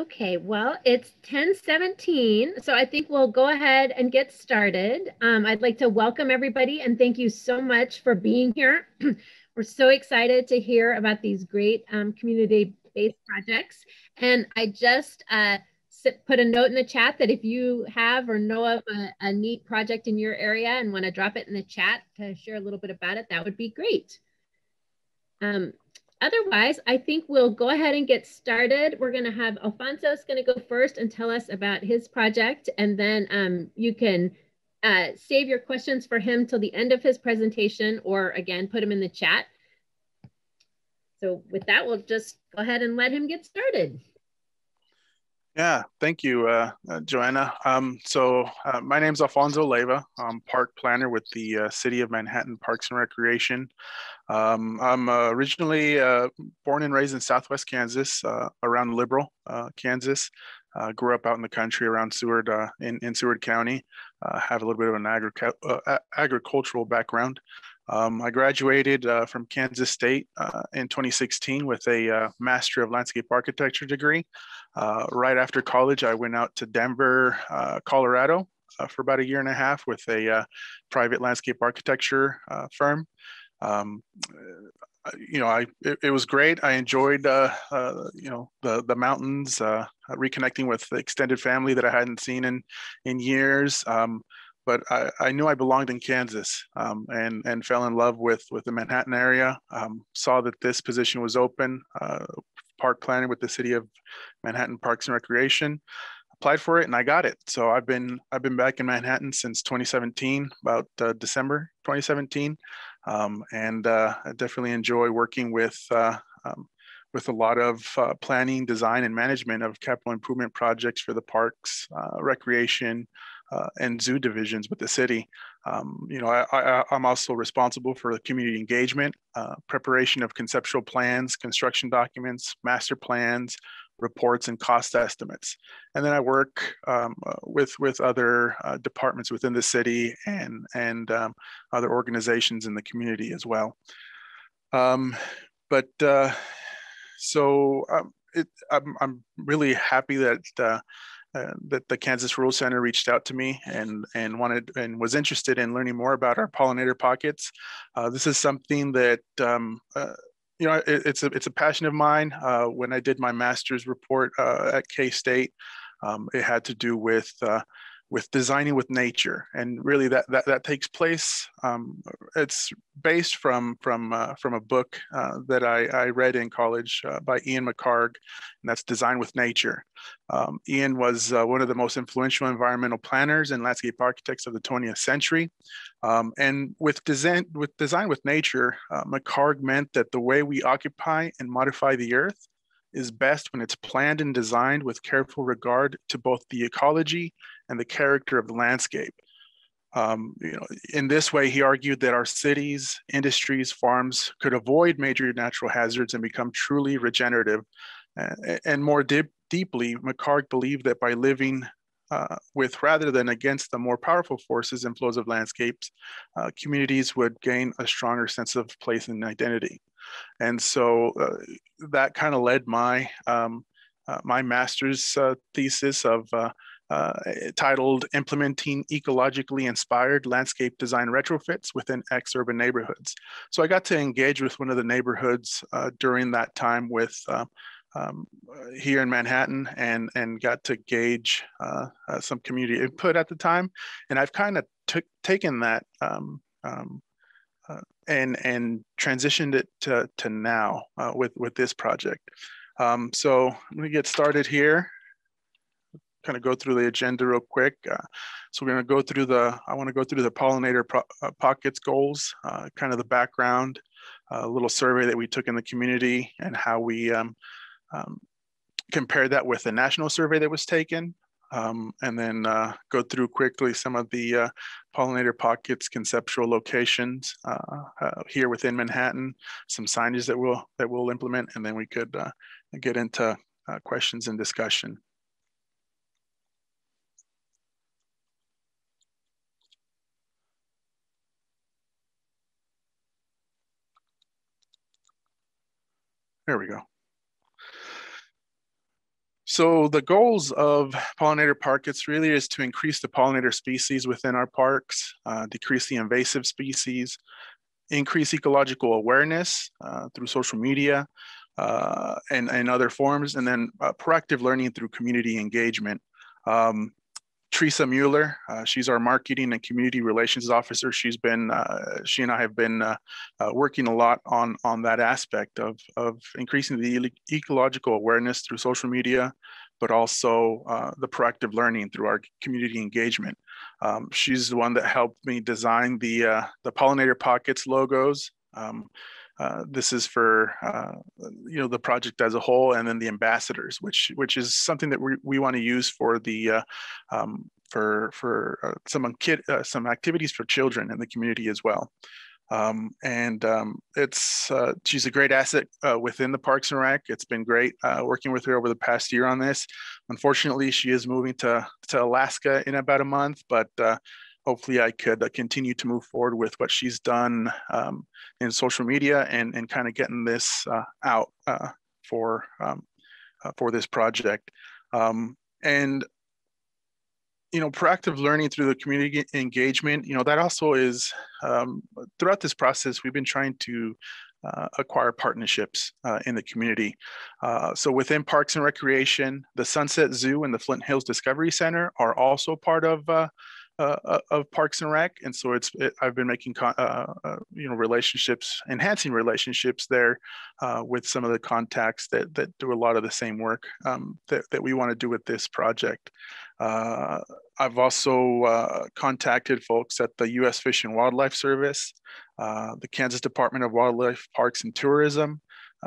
Okay, well, it's 1017, so I think we'll go ahead and get started. Um, I'd like to welcome everybody and thank you so much for being here. We're so excited to hear about these great um, community-based projects. And I just uh, put a note in the chat that if you have or know of a, a neat project in your area and want to drop it in the chat to share a little bit about it, that would be great. Um, otherwise, I think we'll go ahead and get started. We're going to have Alfonso's going to go first and tell us about his project, and then um, you can uh, save your questions for him till the end of his presentation, or again, put them in the chat. So with that, we'll just go ahead and let him get started. Yeah, thank you, uh, uh, Joanna. Um, so uh, my name is Alfonso Leyva. I'm park planner with the uh, City of Manhattan Parks and Recreation. Um, I'm uh, originally uh, born and raised in Southwest Kansas, around Liberal, Kansas. grew up out in the country around Seward, in, in Seward County. have a little bit of an agric agricultural background. Um, I graduated uh, from Kansas State uh, in 2016 with a uh, Master of Landscape Architecture degree. Uh, right after college, I went out to Denver, uh, Colorado uh, for about a year and a half with a private landscape architecture firm. Um, you know, I it, it, was great. I enjoyed, uh you know, the the mountains, reconnecting with the extended family that I hadn't seen in in years. Um, but I, I, knew I belonged in Kansas um, and and fell in love with with the Manhattan area. Um, saw that this position was open, uh, park planning with the city of Manhattan Parks and Recreation. Applied for it and I got it. So I've been I've been back in Manhattan since 2017, about uh, December 2017, um, and uh, I definitely enjoy working with. Uh, um, with a lot of uh, planning, design, and management of capital improvement projects for the parks, uh, recreation, uh, and zoo divisions with the city. Um, you know, I, am also responsible for the community engagement, uh, preparation of conceptual plans, construction documents, master plans, reports, and cost estimates. And then I work um, uh, with with other uh, departments within the city and and um, other organizations in the community as well. Um, but uh, so um, it, I'm, I'm really happy that uh, uh, that the Kansas Rural Center reached out to me and and wanted and was interested in learning more about our pollinator pockets. Uh, this is something that um, you know it, it's a it's a passion of mine. Uh, when I did my master's report uh, at K State, um, it had to do with with designing with nature. And really that that, that takes place um, it's based from from uh, from a book uh, that I, I read in college uh, by Ian McHarg and that's design with nature. Um, Ian was uh, one of the most influential environmental planners and landscape architects of the 20th century. Um, and with design with design with nature uh, McHarg meant that the way we occupy and modify the earth is best when it's planned and designed with careful regard to both the ecology and the character of the landscape. Um, you know, in this way, he argued that our cities, industries, farms could avoid major natural hazards and become truly regenerative. Uh, and more deep, deeply, McHarg believed that by living uh, with rather than against the more powerful forces and flows of landscapes, uh, communities would gain a stronger sense of place and identity. And so uh, that kind of led my um, uh, my master's uh, thesis of uh, titled Implementing Ecologically Inspired Landscape Design Retrofits Within Ex-Urban Neighborhoods. So I got to engage with one of the neighborhoods uh, during that time with uh, um, here in Manhattan and, and got to gauge uh, uh, some community input at the time. And I've kind of taken that um, um, and, and transitioned it to, to now with, with this project. Um, so let me get started here kind of go through the agenda real quick. Uh, so we're going to go through the, I want to go through the pollinator uh, pockets goals, uh, kind of the background, a little survey that we took in the community and how we um, um, compared that with the national survey that was taken. Um, and then uh, go through quickly some of the uh, pollinator pockets conceptual locations uh, here within Manhattan, some signage that we'll that we'll implement, and then we could get into questions and discussion. There we go. So the goals of Pollinator Park, it's really is to increase the pollinator species within our parks, uh, decrease the invasive species, increase ecological awareness uh, through social media uh, and, and other forms, and then uh, proactive learning through community engagement. Um, Teresa Mueller, uh, she's our marketing and community relations officer. She's been, uh, she and I have been uh, uh working a lot on on that aspect of of increasing the ecological awareness through social media, but also uh, the proactive learning through our community engagement. Um, she's the one that helped me design the uh, the pollinator pockets logos. Um, uh, this is for uh, you know the project as a whole, and then the ambassadors, which which is something that we, we want to use for the uh, um, for for uh, some kid uh, some activities for children in the community as well. Um, and um, it's she's a great asset within the Parks and Rec. It's been great working with her over the past year on this. Unfortunately, she is moving to to Alaska in about a month, but hopefully I could uh, continue to move forward with what she's done um, in social media and, and kind of getting this uh, out uh, for, um, uh, for this project. Um, and, you know, proactive learning through the community engagement, you know, that also is, um, throughout this process, we've been trying to uh, acquire partnerships uh, in the community. Uh, so within Parks and Recreation, the Sunset Zoo and the Flint Hills Discovery Center are also part of uh, uh, of Parks and Rec, and so it's it, I've been making uh, uh, you know relationships, enhancing relationships there uh, with some of the contacts that that do a lot of the same work um, that that we want to do with this project. Uh, I've also contacted folks at the U.S. Fish and Wildlife Service, the Kansas Department of Wildlife Parks and Tourism,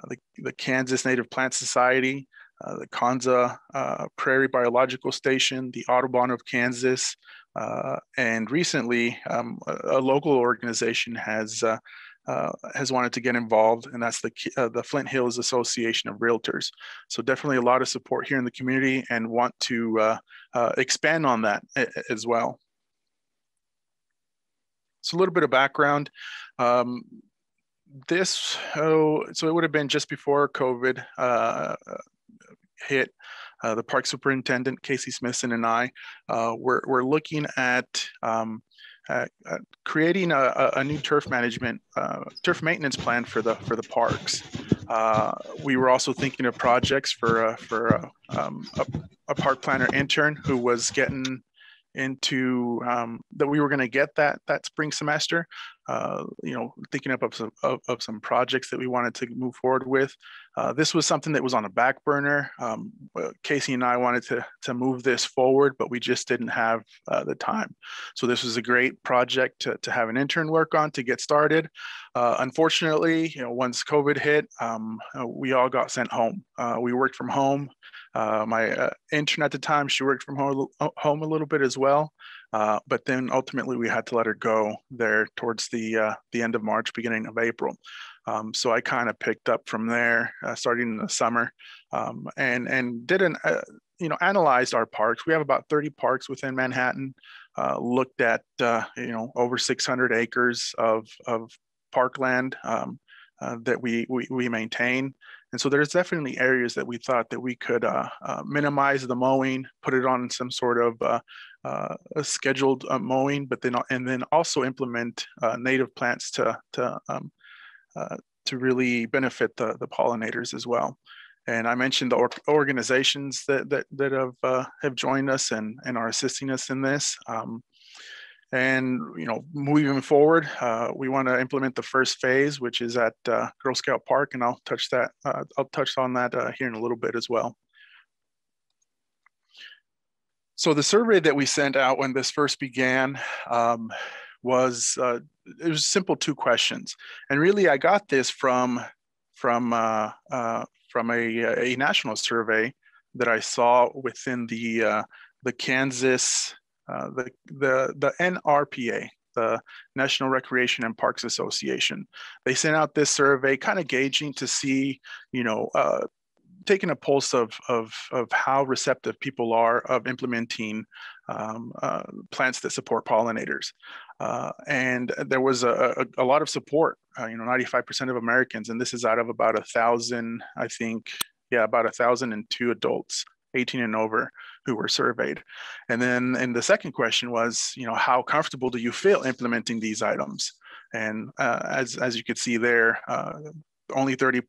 the, the Kansas Native Plant Society, the Konza uh, Prairie Biological Station, the Audubon of Kansas, uh, and recently, um, a, a, local organization has uh, uh, has wanted to get involved, and that's the uh, the Flint Hills Association of Realtors. So definitely a lot of support here in the community, and want to uh, expand on that as well. So a little bit of background. Um, this oh, so it would have been just before COVID hit uh, the park superintendent, Casey Smithson, and I, uh, we're, we're looking at, um, at creating a, a, new turf management, uh, turf maintenance plan for the for the parks. Uh, we were also thinking of projects for for a, um, a, a park planner intern who was getting into um, that we were going to get that that spring semester uh, you know, thinking up of some, of, of, some projects that we wanted to move forward with. Uh, this was something that was on a back burner. Um, Casey and I wanted to, to move this forward, but we just didn't have uh, the time. So this was a great project to, to have an intern work on to get started. Uh, unfortunately, you know, once COVID hit, um, uh, we all got sent home. Uh, we worked from home. My intern at the time, she worked from home, home a little bit as well. Uh, but then ultimately we had to let her go there towards the uh, the end of March, beginning of April. Um, so I kind of picked up from there, uh, starting in the summer, um, and and did an uh, you know analyzed our parks. We have about 30 parks within Manhattan. Uh, looked at you know over 600 acres of of parkland um, that we, we we maintain. And so there's definitely areas that we thought that we could uh, uh, minimize the mowing, put it on some sort of uh, uh, scheduled uh, mowing, but then and then also implement uh, native plants to to um, to really benefit the, the pollinators as well. And I mentioned the or organizations that that that have have joined us and and are assisting us in this. Um, and you know, moving forward, uh, we want to implement the first phase, which is at Girl Scout Park, and I'll touch that. I'll touch on that here in a little bit as well. So the survey that we sent out when this first began um, was uh, it was simple two questions, and really I got this from from uh, uh, from a, a national survey that I saw within the uh, the Kansas uh, the the the NRPA the National Recreation and Parks Association. They sent out this survey, kind of gauging to see, you know, uh, taken a pulse of, of, of how receptive people are of implementing um, uh, plants that support pollinators. Uh, and there was a, a, a lot of support, uh, you know, 95% of Americans, and this is out of about a thousand, I think, yeah, about a thousand and two adults 18 and over who were surveyed. And then and the second question was, you know, how comfortable do you feel implementing these items? And uh, as, as you could see there, uh, only 34%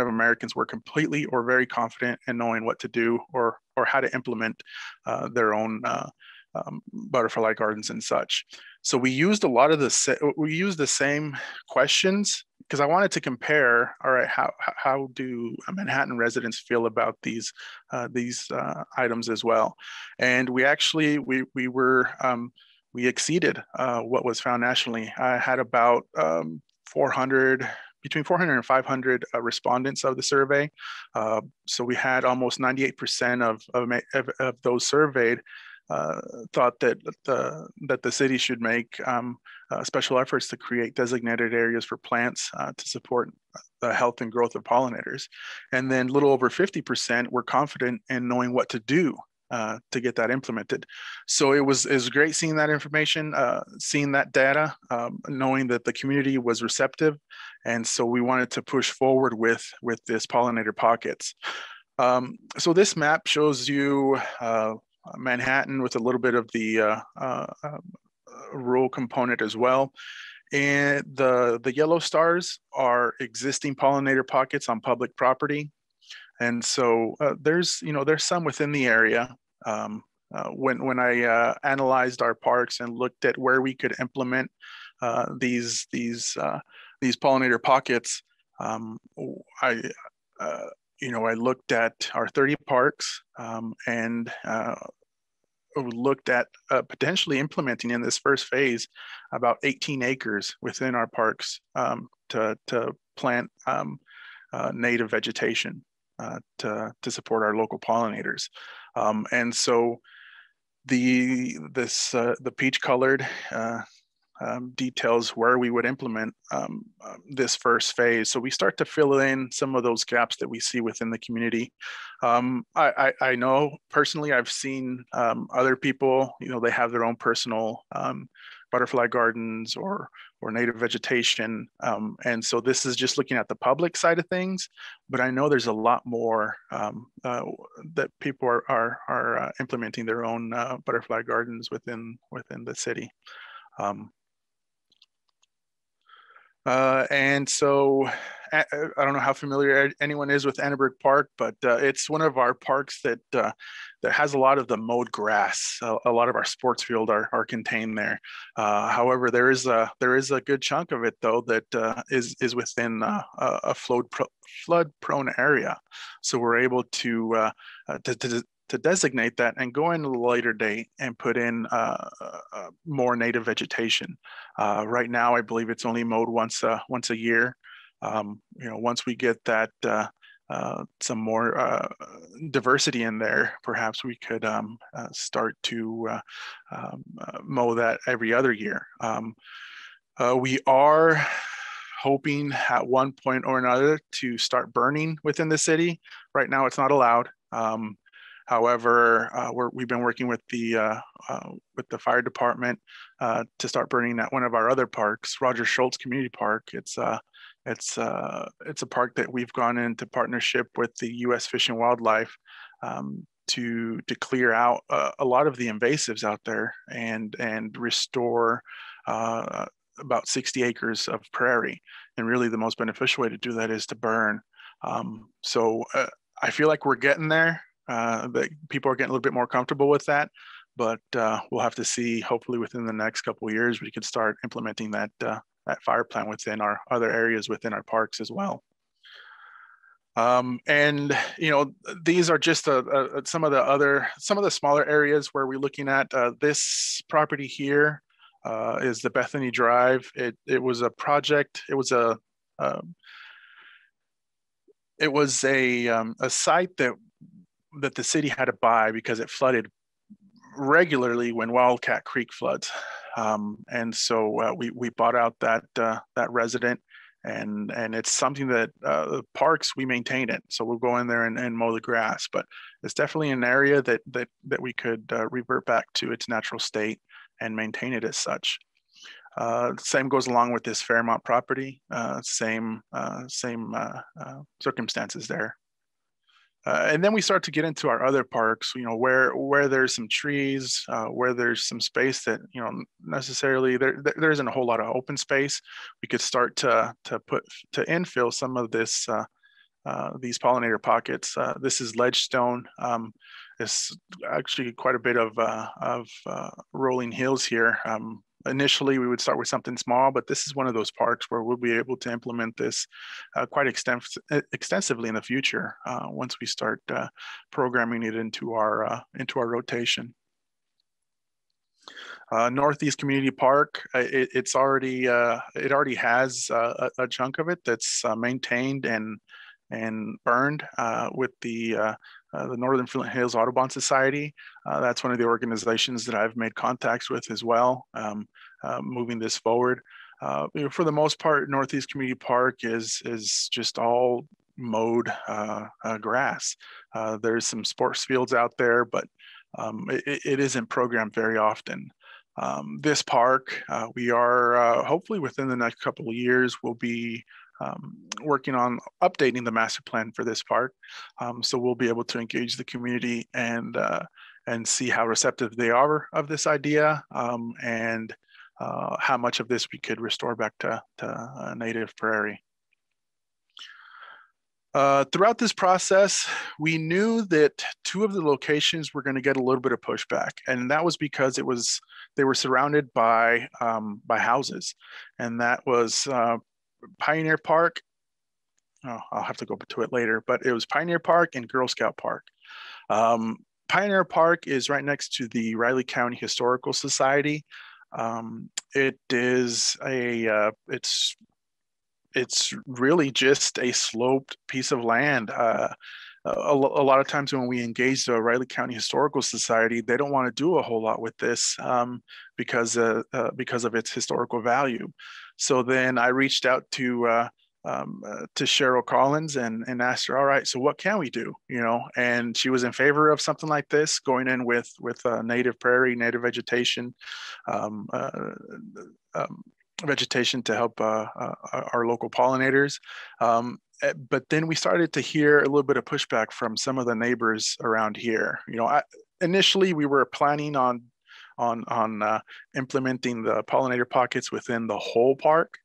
of Americans were completely or very confident in knowing what to do or, or how to implement uh, their own uh, um, butterfly gardens and such. So we used a lot of the, we used the same questions because I wanted to compare. All right, how how do Manhattan residents feel about these uh, these uh, items as well? And we actually we we were um, we exceeded uh, what was found nationally. I had about um, 400 between 400 and 500 uh, respondents of the survey. Uh, so we had almost 98% of, of, of, those surveyed thought that the that the city should make um, uh, special efforts to create designated areas for plants uh, to support the health and growth of pollinators, and then little over 50% were confident in knowing what to do uh, to get that implemented. So it was it was great seeing that information, uh, seeing that data, um, knowing that the community was receptive, and so we wanted to push forward with with this pollinator pockets. Um, so this map shows you uh, Manhattan with a little bit of the uh, uh, uh, rural component as well. And the, the yellow stars are existing pollinator pockets on public property. And so uh, there's, you know, there's some within the area. Um, uh, when, when I uh, analyzed our parks and looked at where we could implement these, these, these pollinator pockets, um, I, you know, I looked at our 30 parks um, and uh, looked at uh, potentially implementing in this first phase about 18 acres within our parks um, to, to plant um, uh, native vegetation uh, to, to support our local pollinators. Um, and so the this uh, the peach colored uh, um, details where we would implement um, uh, this first phase. So we start to fill in some of those gaps that we see within the community. Um, I, I, I, know personally, I've seen um, other people, you know, they have their own personal um, butterfly gardens or or native vegetation. Um, and so this is just looking at the public side of things, but I know there's a lot more um, uh, that people are, are, are uh, implementing their own uh, butterfly gardens within, within the city. Um, uh, and so I don't know how familiar anyone is with Anneberg Park, but uh, it's one of our parks that uh, that has a lot of the mowed grass. A, a lot of our sports field are, are contained there. Uh, however, there is a there is a good chunk of it though that uh, is is within uh, a flood pro, flood prone area. So we're able to, to, to to designate that and go in a later date and put in uh, uh, more native vegetation. Uh, right now, I believe it's only mowed once a, once a year. Um, you know, once we get that uh, uh, some more uh, diversity in there, perhaps we could um, start to um, mow that every other year. Um, we are hoping at one point or another to start burning within the city. Right now, it's not allowed. Um, However, uh, we have been working with the uh, uh, with the fire department uh, to start burning at one of our other parks, Roger Schultz Community Park. It's uh, it's uh, it's a park that we've gone into partnership with the U.S. Fish and Wildlife um, to to clear out a lot of the invasives out there and and restore about 60 acres of prairie. And really, the most beneficial way to do that is to burn. Um, so I feel like we're getting there uh, that people are getting a little bit more comfortable with that. But uh, we'll have to see. Hopefully, within the next couple of years, we could start implementing that uh, that fire plan within our other areas within our parks as well. Um, and you know, these are just a, a, some of the other some of the smaller areas where we're looking at. Uh, this property here uh, is the Bethany Drive. It it was a project. It was a um, it was a um, a site that that the city had to buy because it flooded regularly when Wildcat Creek floods. Um, and so uh, we, we bought out that, uh, that resident and, and it's something that uh, parks, we maintain it. So we'll go in there and, and mow the grass, but it's definitely an area that, that, that we could uh, revert back to its natural state and maintain it as such. Uh, same goes along with this Fairmont property, uh, same, same circumstances there. Uh, and then we start to get into our other parks, you know, where where there's some trees, uh, where there's some space that you know necessarily there there isn't a whole lot of open space. We could start to to put to infill some of this uh, uh these pollinator pockets. Uh, this is ledgestone. Um, it's actually quite a bit of uh, of rolling hills here. Um, initially we would start with something small, but this is one of those parks where we'll be able to implement this uh, quite extens extensively in the future uh, once we start uh, programming it into our uh, into our rotation. Uh, Northeast Community Park, uh, it, it's already it already has a, a, chunk of it that's maintained and and burned with the uh, the Northern Flint Hills Audubon Society. Uh, that's one of the organizations that I've made contacts with as well, um, uh, moving this forward. Uh, you know, for the most part, Northeast Community Park is is just all mowed uh, grass. there's some sports fields out there, but um, it, it isn't programmed very often. Um, this park, we are hopefully within the next couple of years, will be um, working on updating the master plan for this park. Um, so we'll be able to engage the community and uh, and see how receptive they are of this idea um, and uh, how much of this we could restore back to, to native prairie. Uh, throughout this process, we knew that two of the locations were going to get a little bit of pushback, and that was because it was they were surrounded by um, by houses, and that was uh, Pioneer Park. Oh, I'll have to go to it later, but it was Pioneer Park and Girl Scout Park. Um, Pioneer Park is right next to the Riley County Historical Society. Um, it is a uh, it's it's really just a sloped piece of land. Uh, a, a, lot of times when we engage the Riley County Historical Society, they don't want to do a whole lot with this um, because uh, uh, because of its historical value. So then I reached out to uh, um, uh, to Cheryl Collins and and asked her, all right, so what can we do? You know, and she was in favor of something like this, going in with with uh, native prairie, native vegetation. Um, uh, um, vegetation to help uh, uh, our local pollinators. Um, eh, but then we started to hear a little bit of pushback from some of the neighbors around here. You know, I, initially we were planning on on on uh, implementing the pollinator pockets within the whole park.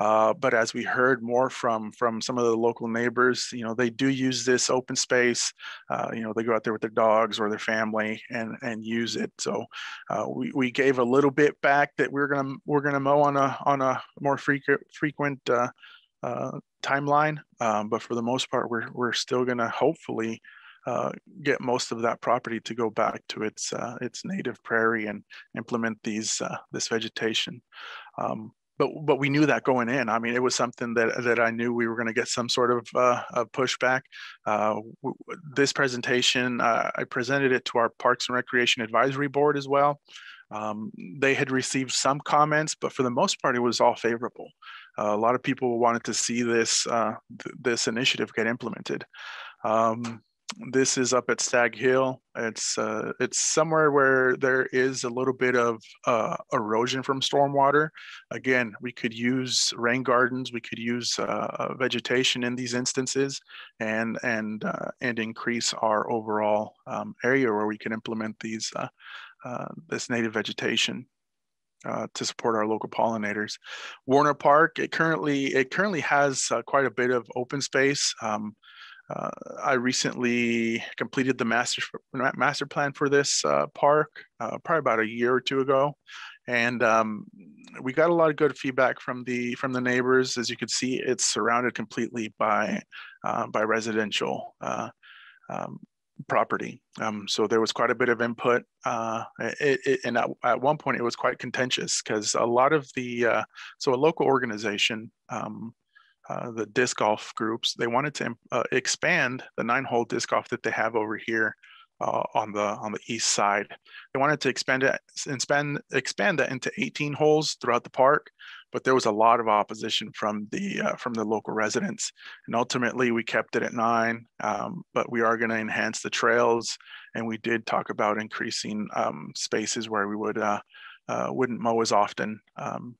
Uh, but as we heard more from from some of the local neighbors, you know, they do use this open space. Uh, you know, they go out there with their dogs or their family and and use it. So uh, we, we gave a little bit back that we're gonna we're gonna mow on a on a more frequent frequent uh, uh, timeline. Um, but for the most part, we're we're still gonna hopefully uh, get most of that property to go back to its uh, its native prairie and implement these uh, this vegetation. Um, but but we knew that going in. I mean, it was something that that I knew we were going to get some sort of, uh, pushback. Uh, this presentation, I presented it to our Parks and Recreation Advisory Board as well. Um, they had received some comments, but for the most part, it was all favorable. Uh, a lot of people wanted to see this uh, th this initiative get implemented. Um, this is up at Stagg Hill. It's uh, it's somewhere where there is a little bit of uh, erosion from stormwater. Again, we could use rain gardens. We could use uh, vegetation in these instances, and and uh, and increase our overall um, area where we can implement these uh, uh, this native vegetation. to support our local pollinators, Warner Park. It currently it currently has quite a bit of open space. Um, uh, I recently completed the master master plan for this uh, park, uh, probably about a year or two ago, and um, we got a lot of good feedback from the from the neighbors. As you can see, it's surrounded completely by uh, by residential uh, um, property. Um, so there was quite a bit of input, uh, it, it, and at, at, one point it was quite contentious because a lot of the so a local organization. Um, uh, the disc golf groups, they wanted to uh, expand the nine hole disc golf that they have over here uh, on the on the east side. They wanted to expand it and expand expand that into 18 holes throughout the park, but there was a lot of opposition from the uh, from the local residents, and ultimately we kept it at nine. Um, but we are going to enhance the trails, and we did talk about increasing um, spaces where we would uh, wouldn't mow as often. Um,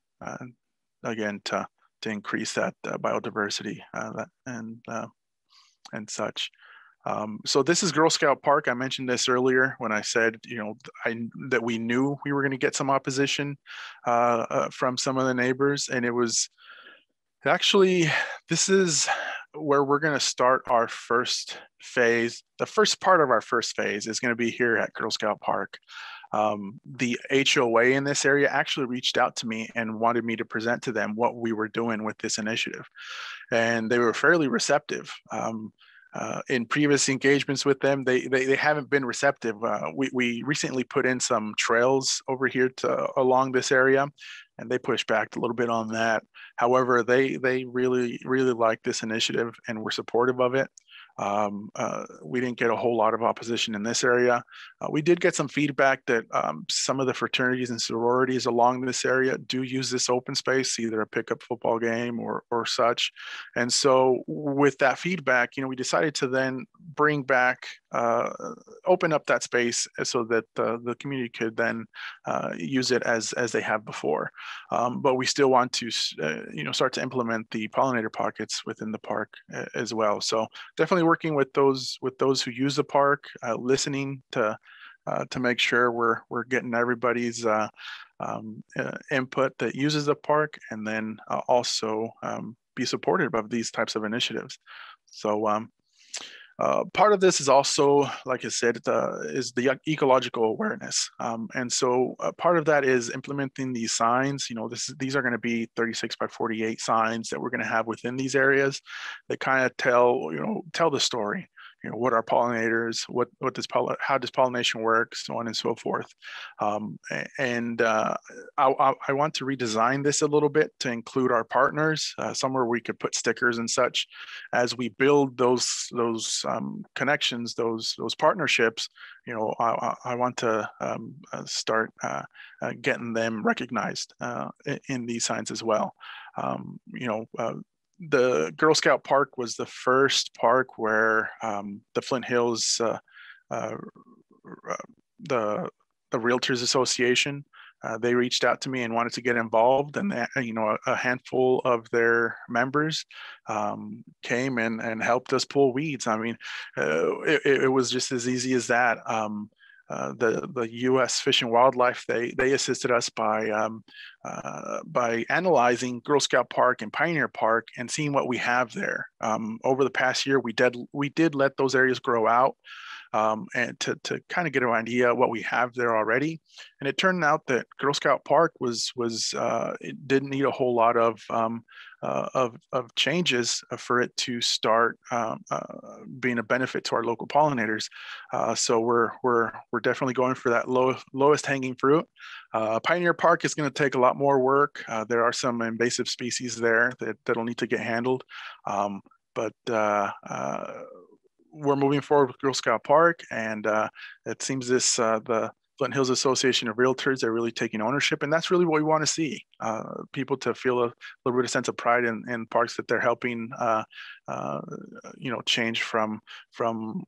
again, to to increase that uh, biodiversity uh, and uh, and such. Um, so this is Girl Scout Park. I mentioned this earlier when I said, you know, I, that we knew we were going to get some opposition uh, uh, from some of the neighbors, and it was actually this is where we're going to start our first phase. The first part of our first phase is going to be here at Girl Scout Park. Um, the HOA in this area actually reached out to me and wanted me to present to them what we were doing with this initiative, and they were fairly receptive. Um, uh, in previous engagements with them, they they, they haven't been receptive. Uh, we we recently put in some trails over here to along this area, and they pushed back a little bit on that. However, they they really really like this initiative and were supportive of it. Um, uh, we didn't get a whole lot of opposition in this area. Uh, we did get some feedback that um, some of the fraternities and sororities along this area do use this open space, either a pickup football game or, or such. And so with that feedback, you know, we decided to then bring back, uh, open up that space so that the community could then uh, use it as, as they have before. Um, but we still want to, uh, you know, start to implement the pollinator pockets within the park uh, as well. So definitely working with those with those who use the park, uh, listening to uh, to make sure we're we're getting everybody's uh, um, input that uses the park, and then also um, be supportive of these types of initiatives. So um, uh, part of this is also, like I said, uh, is the ecological awareness, um, and so uh, part of that is implementing these signs. You know, this these are going to be 36 by 48 signs that we're going to have within these areas that kind of tell you know tell the story you know, what are pollinators, what, what does, how does pollination work, so on and so forth. Um, and uh, I, I, want to redesign this a little bit to include our partners, uh, somewhere we could put stickers and such as we build those, those um, connections, those, those partnerships, you know, I, I want to um, uh, start uh, uh, getting them recognized uh, in these signs as well. Um, you know, uh, the Girl Scout Park was the first park where um, the Flint Hills, uh, uh, uh, the the Realtors Association, uh, they reached out to me and wanted to get involved, and you know a, a, handful of their members um, came and and helped us pull weeds. I mean, uh, it, it, was just as easy as that. Um, uh, the the U.S. Fish and Wildlife they they assisted us by um, uh, by analyzing Girl Scout Park and Pioneer Park and seeing what we have there. Um, over the past year, we did we did let those areas grow out um, and to, to kind of get an idea what we have there already. And it turned out that Girl Scout Park was was uh, it didn't need a whole lot of um, uh, of, of changes for it to start um, uh, being a benefit to our local pollinators. Uh, so we're we're we're definitely going for that low, lowest hanging fruit. Uh, Pioneer Park is going to take a lot more work. Uh, there are some invasive species there that that'll need to get handled. Um, but we're moving forward with Girl Scout Park, and uh, it seems this uh, the Flint Hills Association of Realtors are really taking ownership, and that's really what we want to see: uh, people to feel a little bit of sense of pride in, in parks that they're helping, uh, you know, change from from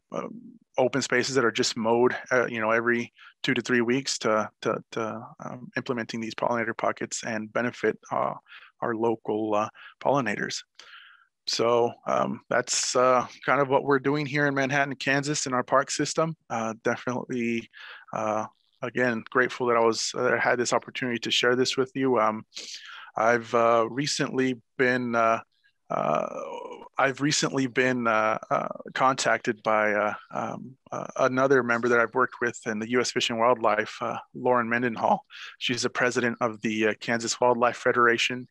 open spaces that are just mowed, you know, every two to three weeks to to, to um, implementing these pollinator pockets and benefit our local pollinators. So um, that's uh, kind of what we're doing here in Manhattan, Kansas, in our park system. Uh, definitely, uh, again, grateful that I was uh, had this opportunity to share this with you. Um, I've uh, recently been uh, I've recently been contacted by um, another member that I've worked with in the U.S. Fish and Wildlife, Lauren Mendenhall. She's the president of the Kansas Wildlife Federation.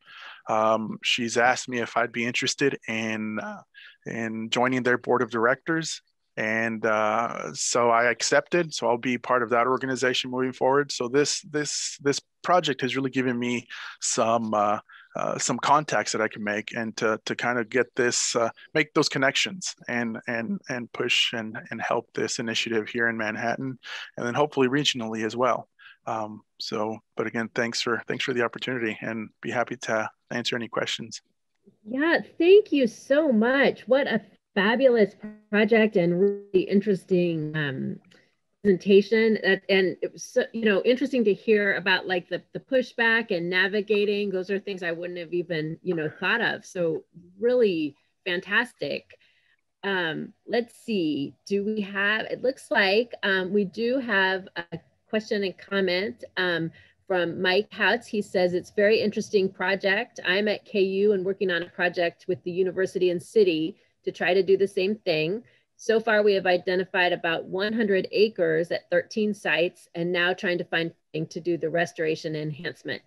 Um, she's asked me if I'd be interested in uh, in joining their board of directors, and uh, so I accepted. So I'll be part of that organization moving forward. So this this this project has really given me some. Uh, uh, some contacts that I can make and to, to kind of get this, uh, make those connections and, and, and push and, and help this initiative here in Manhattan and then hopefully regionally as well. Um, so, but again, thanks for thanks for the opportunity, and be happy to answer any questions. Yeah, thank you so much. What a fabulous project and really interesting um, presentation. and it was so, you know interesting to hear about like the the pushback and navigating. Those are things I wouldn't have even you know thought of. So really fantastic. um, let's see, do we have, it looks like um, we do have a question and comment um, from Mike Houtz. He says, it's very interesting project. I'm at KU and working on a project with the university and city to try to do the same thing. So far, we have identified about 100 acres at 13 sites and now trying to find to do the restoration enhancement.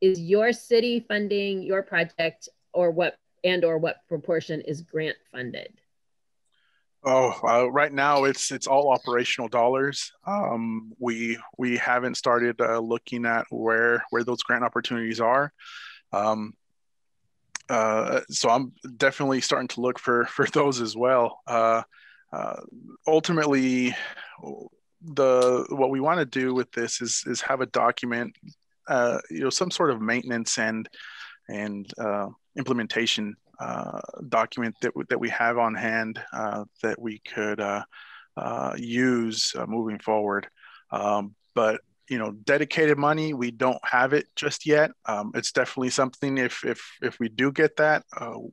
Is your city funding your project or what and or what proportion is grant funded? Oh, uh, right now it's it's all operational dollars. Um, we we haven't started uh, looking at where where those grant opportunities are. Um, uh, so I'm definitely starting to look for for those as well. Uh, uh, ultimately, the what we want to do with this is is have a document, uh, you know, some sort of maintenance and and implementation uh, document that, that we have on hand uh, that we could uh, uh use moving forward. Um, but you know, dedicated money, we don't have it just yet. Um, it's definitely something. If if if we do get that,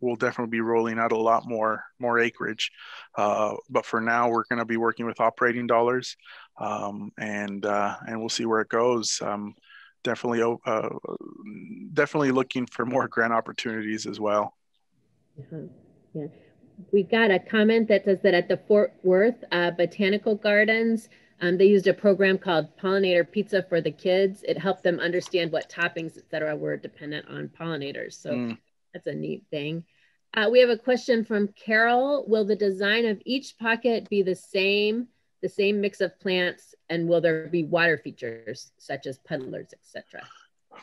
we'll definitely be rolling out a lot more more acreage. but for now, we're going to be working with operating dollars, um, and and we'll see where it goes um, definitely uh, definitely looking for more grant opportunities as well. Uh-huh. Yeah. We got a comment that says that at the Fort Worth uh, Botanical Gardens, um, they used a program called Pollinator Pizza for the kids. It helped them understand what toppings, et cetera, were dependent on pollinators. So mm. that's a neat thing. Uh, we have a question from Carol. Will the design of each pocket be the same, the same mix of plants, and will there be water features such as puddlers, etc.?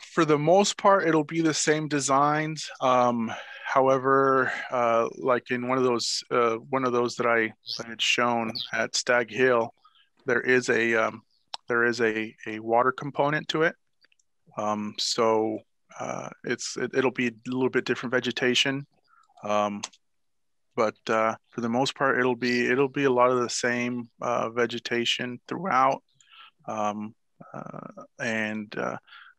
For the most part, it'll be the same designs. Um, However, uh, like in one of those uh, one of those that I, had shown at Stagg Hill, there is a um, there is a, a water component to it. Um, so uh, it's it, will be a little bit different vegetation, um, but uh, for the most part, it'll be it'll be a lot of the same uh, vegetation throughout, um, uh, and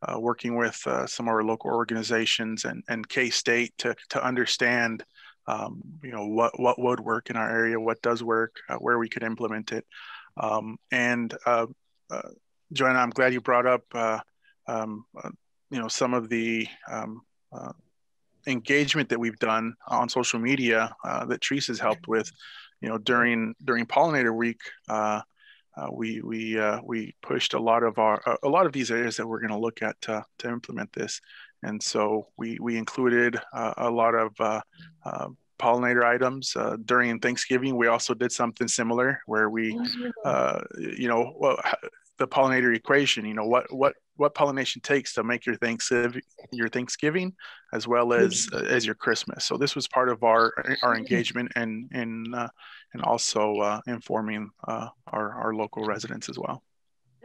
uh, working with uh, some of our local organizations and, and K-State to, to understand, um, you know, what, what would work in our area, what does work, uh, where we could implement it. Um, and uh, uh, Joanna, I'm glad you brought up, uh, um, you know, some of the um, engagement that we've done on social media that Trees has helped with, you know, during during Pollinator Week uh, we we uh, we pushed a lot of our a lot of these areas that we're going to look at to, to implement this, and so we we included uh, a lot of uh, uh, pollinator items uh, during Thanksgiving. We also did something similar where we, you know, well, the pollinator equation. You know, what what what pollination takes to make your Thanksgiving your Thanksgiving as well as uh, as your Christmas. So this was part of our our engagement and and uh, and also uh, informing uh, our our local residents as well.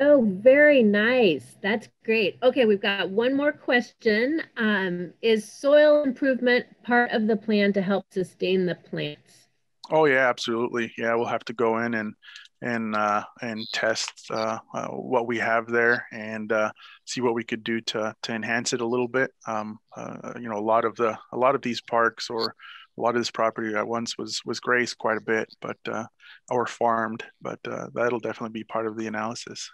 Oh, very nice. That's great. Okay, we've got one more question. Um, is soil improvement part of the plan to help sustain the plants? Oh yeah, absolutely. Yeah, we'll have to go in and and uh, and test uh, uh, what we have there and uh, see what we could do to to enhance it a little bit. Um, uh, you know, a lot of the a lot of these parks or a lot of this property at once was was grazed quite a bit, but uh, or farmed, but uh, that'll definitely be part of the analysis.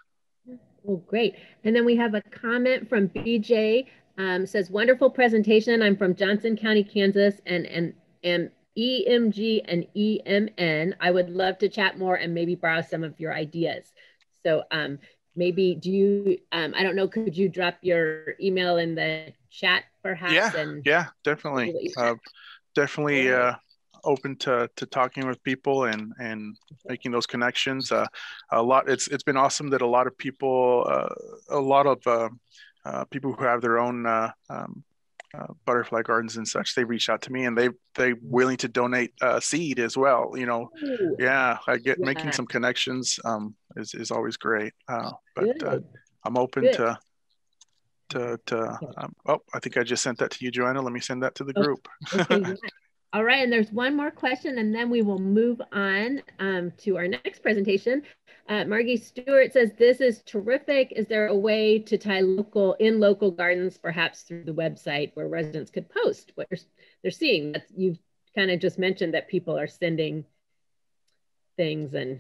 Oh, great! And then we have a comment from BJ. Um, says wonderful presentation. I'm from Johnson County, Kansas, and and and EMG and EMN. I would love to chat more and maybe borrow some of your ideas. So um, maybe do you, um, I don't know, could you drop your email in the chat perhaps? Yeah, and yeah, definitely. Uh, definitely uh, open to, to talking with people and, and making those connections. Uh, a lot, it's, it's been awesome that a lot of people, uh, a lot of uh, uh, people who have their own um, uh, butterfly gardens and such, they reach out to me and they they willing to donate uh, seed as well. You know, Ooh. yeah, I get yeah. making some connections um, is is always great. Uh, but uh, I'm open Good. to to to. Um, oh, I think I just sent that to you, Joanna. Let me send that to the group. Okay, All right, and there's one more question, and then we will move on um, to our next presentation. Uh, Margie Stewart says, this is terrific. Is there a way to tie local in local gardens, perhaps through the website where residents could post what they're, they're seeing? That's, you've kind of just mentioned that people are sending things and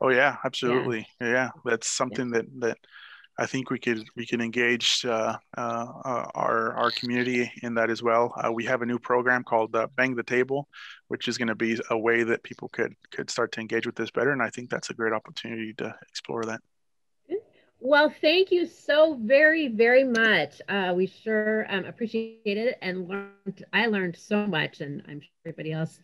oh yeah absolutely yeah, yeah that's something yeah. that that I think we could we can engage uh, uh, uh, our our community in that as well. Uh, we have a new program called uh, Bang the Table, which is going to be a way that people could could start to engage with this better, and I think that's a great opportunity to explore that. Well, thank you so very very much. Uh, we sure um, appreciate it and learned. I learned so much, and I'm sure everybody else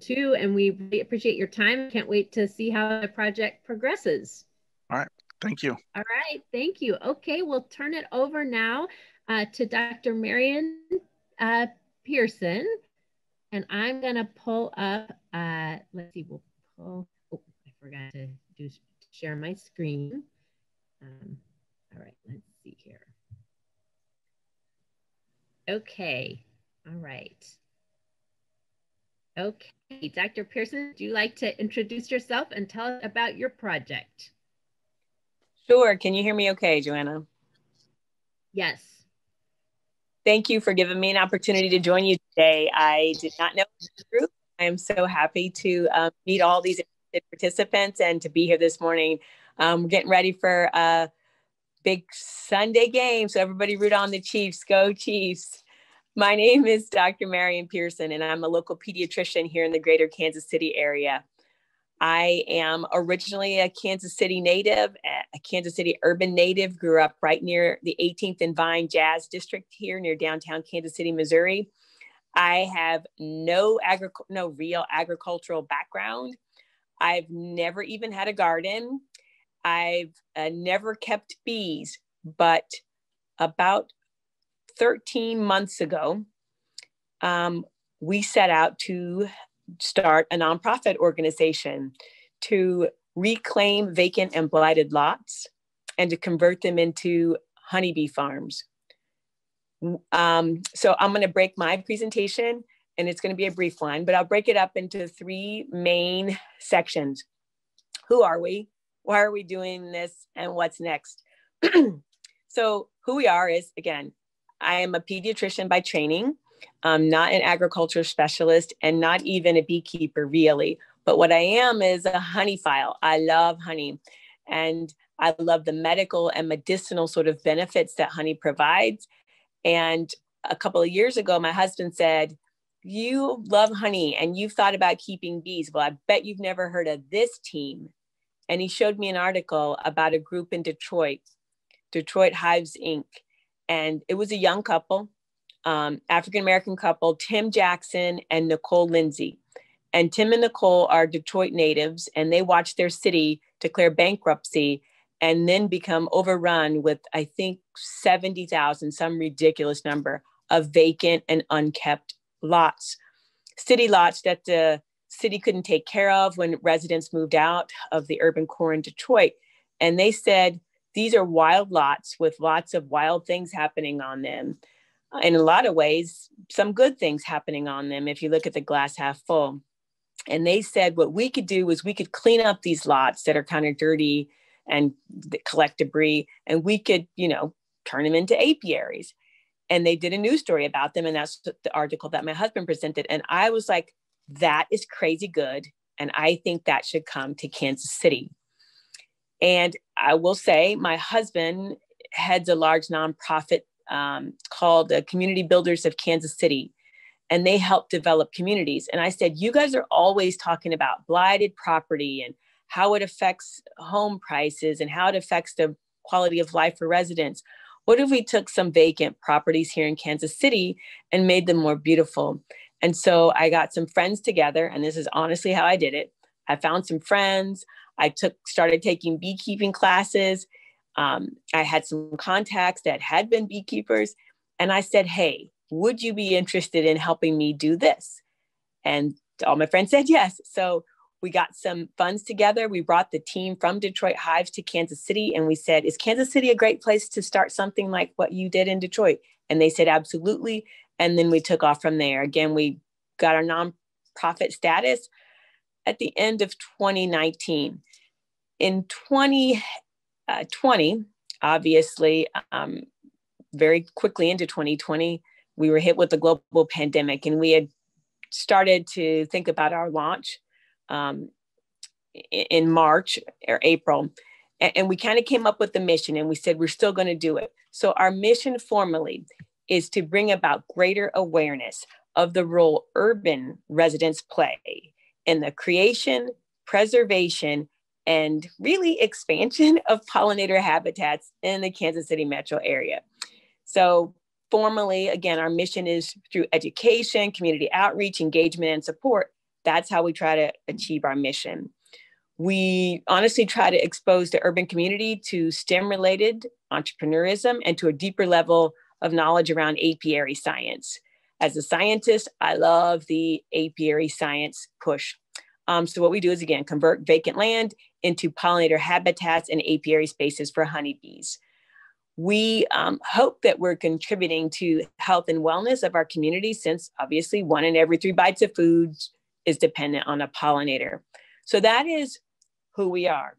too. And we really appreciate your time. Can't wait to see how the project progresses. All right. Thank you. All right, thank you. Okay, we'll turn it over now uh, to Dr. Marion uh, Pearson. And I'm gonna pull up, uh, let's see, we'll pull, oh, I forgot to do share my screen. Um, all right, let's see here. Okay, all right. Okay, Dr. Pearson, do you like to introduce yourself and tell us about your project? Sure. Can you hear me okay, Joanna? Yes. Thank you for giving me an opportunity to join you today. I did not know the group. I am so happy to um, meet all these participants and to be here this morning. Um, we're getting ready for a big Sunday game, so everybody root on the Chiefs. Go Chiefs! My name is Dr. Marion Pearson, and I'm a local pediatrician here in the greater Kansas City area. I am originally a Kansas City native, a Kansas City urban native, grew up right near the 18th and Vine Jazz District here near downtown Kansas City, Missouri. I have no agri- no real agricultural background. I've never even had a garden. I've uh, never kept bees, but about 13 months ago, um, we set out to start a nonprofit organization to reclaim vacant and blighted lots and to convert them into honeybee farms. Um, so I'm going to break my presentation and it's going to be a brief one, but I'll break it up into three main sections. Who are we? Why are we doing this? And what's next? so, who we are is again, I am a pediatrician by training. I'm not an agriculture specialist and not even a beekeeper, really. But what I am is a honey honeyphile. I love honey. And I love the medical and medicinal sort of benefits that honey provides. And a couple of years ago, my husband said, You love honey and you've thought about keeping bees. Well, I bet you've never heard of this team. And he showed me an article about a group in Detroit, Detroit Hives Inc. And it was a young couple um, African American couple, Tim Jackson and Nicole Lindsey. And Tim and Nicole are Detroit natives, and they watched their city declare bankruptcy and then become overrun with, I think, 70,000, some ridiculous number of vacant and unkept lots, city lots that the city couldn't take care of when residents moved out of the urban core in Detroit. And they said, these are wild lots with lots of wild things happening on them in a lot of ways, some good things happening on them if you look at the glass half full. And they said what we could do was we could clean up these lots that are kind of dirty and collect debris, and we could, you know, turn them into apiaries. And they did a news story about them, and that's the article that my husband presented. And I was like, that is crazy good. And I think that should come to Kansas City. And I will say, my husband heads a large nonprofit um, called the Community Builders of Kansas City, and they help develop communities. And I said, You guys are always talking about blighted property and how it affects home prices and how it affects the quality of life for residents. What if we took some vacant properties here in Kansas City and made them more beautiful? And so I got some friends together, and this is honestly how I did it. I found some friends. I took started taking beekeeping classes um, I had some contacts that had been beekeepers, and I said, Hey, would you be interested in helping me do this? And all my friends said yes. So we got some funds together. We brought the team from Detroit Hives to Kansas City, and we said, Is Kansas City a great place to start something like what you did in Detroit? And they said, Absolutely. And then we took off from there. Again, we got our nonprofit status at the end of 2019. In 20 uh, 20, obviously, um, very quickly into 2020, we were hit with the global pandemic and we had started to think about our launch. Um, in March or April. And we kind of came up with the mission and we said we're still going to do it. So, our mission formally is to bring about greater awareness of the role urban residents play in the creation, preservation, and really expansion of pollinator habitats in the Kansas City metro area. So, formally, again, our mission is through education, community outreach, engagement, and support. That's how we try to achieve our mission. We honestly try to expose the urban community to STEM related entrepreneurism and to a deeper level of knowledge around apiary science. As a scientist, I love the apiary science push. Um, so, what we do is again convert vacant land into pollinator habitats and apiary spaces for honeybees we um, hope that we're contributing to health and wellness of our community since obviously one in every three bites of food is dependent on a pollinator. So that is who we are.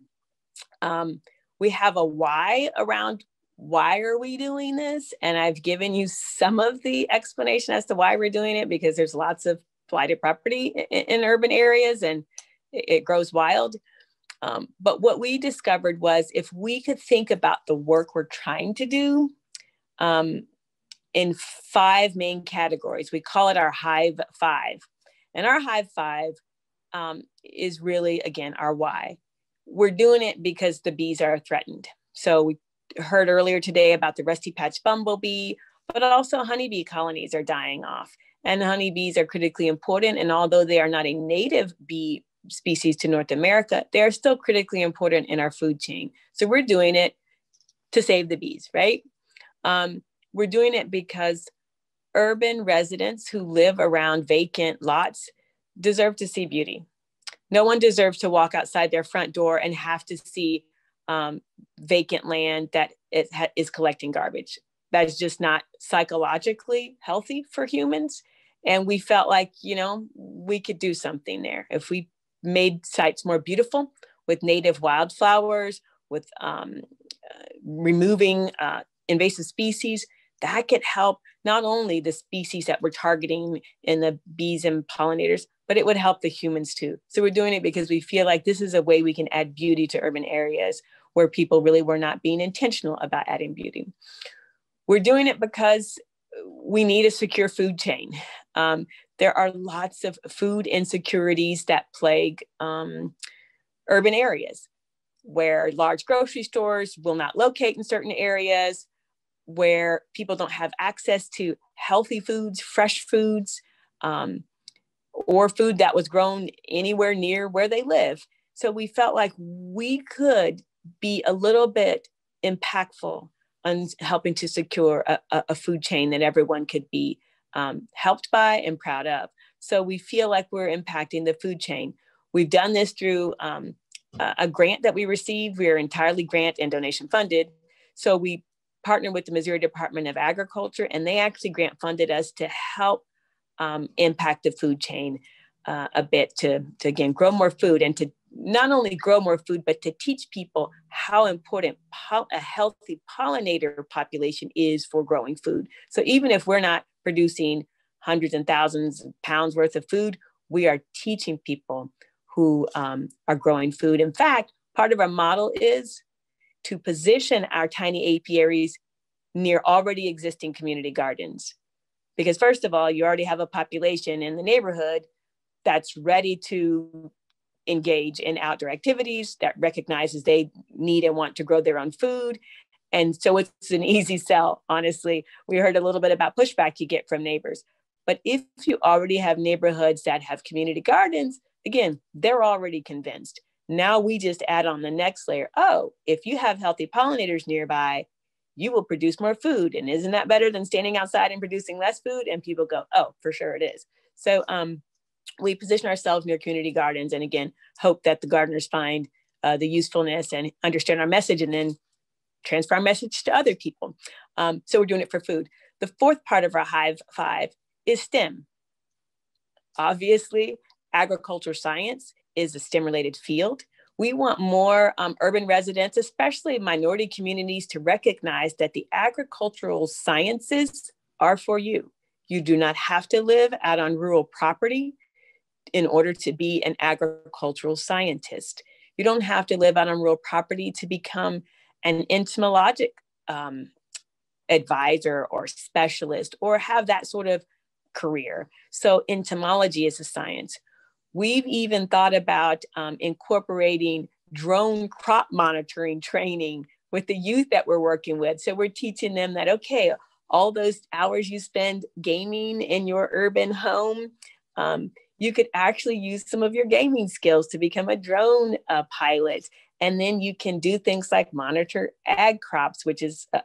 Um, we have a why around why are we doing this? And I've given you some of the explanation as to why we're doing it because there's lots of blighted property in, in urban areas and it, grows wild. Um, but what we discovered was if we could think about the work we're trying to do um, in five main categories, we call it our Hive Five. And our Hive Five um, is really, again, our why. We're doing it because the bees are threatened. So we heard earlier today about the rusty patch bumblebee, but also honeybee colonies are dying off. And honeybees are critically important. And although they are not a native bee species to North America, they are still critically important in our food chain. So we're doing it to save the bees, right? Um, we're doing it because urban residents who live around vacant lots deserve to see beauty. No one deserves to walk outside their front door and have to see um, vacant land that is, is collecting garbage. That is just not psychologically healthy for humans. And we felt like, you know, we could do something there. If we made sites more beautiful with native wildflowers, with um, uh, removing uh, invasive species. That could help not only the species that we're targeting in the bees and pollinators, but it would help the humans too. So we're doing it because we feel like this is a way we can add beauty to urban areas where people really were not being intentional about adding beauty. We're doing it because we need a secure food chain. Um, there are lots of food insecurities that plague um, urban areas where large grocery stores will not locate in certain areas, where people don't have access to healthy foods, fresh foods, um, or food that was grown anywhere near where they live. So we felt like we could be a little bit impactful on helping to secure a, a food chain that everyone could be um, helped by and proud of. So we feel like we're impacting the food chain. We've done this through um, a grant that we received. We are entirely grant and donation funded. So we partnered with the Missouri Department of Agriculture, and they actually grant funded us to help um, impact the food chain uh, a bit to, to again grow more food and to not only grow more food, but to teach people how important po- a healthy pollinator population is for growing food. So even if we're not producing hundreds and thousands of pounds worth of food, we are teaching people who um, are growing food. In fact, part of our model is to position our tiny apiaries near already existing community gardens. Because, first of all, you already have a population in the neighborhood that's ready to engage in outdoor activities that recognizes they need and want to grow their own food. And so it's an easy sell, honestly. We heard a little bit about pushback you get from neighbors. But if you already have neighborhoods that have community gardens, again, they're already convinced. Now we just add on the next layer. Oh, if you have healthy pollinators nearby, you will produce more food. And isn't that better than standing outside and producing less food? And people go, oh, for sure it is. So um, we position ourselves near community gardens and again hope that the gardeners find uh, the usefulness and understand our message and then transfer our message to other people. Um, so we're doing it for food. The fourth part of our hive five is stem. Obviously agriculture science is a stem related field. We want more um, urban residents especially minority communities to recognize that the agricultural sciences are for you. You do not have to live out on rural property in order to be an agricultural scientist. You don't have to live on a rural property to become an entomologic um, advisor or specialist or have that sort of career. So, entomology is a science. We've even thought about um, incorporating drone crop monitoring training with the youth that we're working with. So, we're teaching them that, okay, all those hours you spend gaming in your urban home, um, you could actually use some of your gaming skills to become a drone uh, pilot. And then you can do things like monitor ag crops, which is a,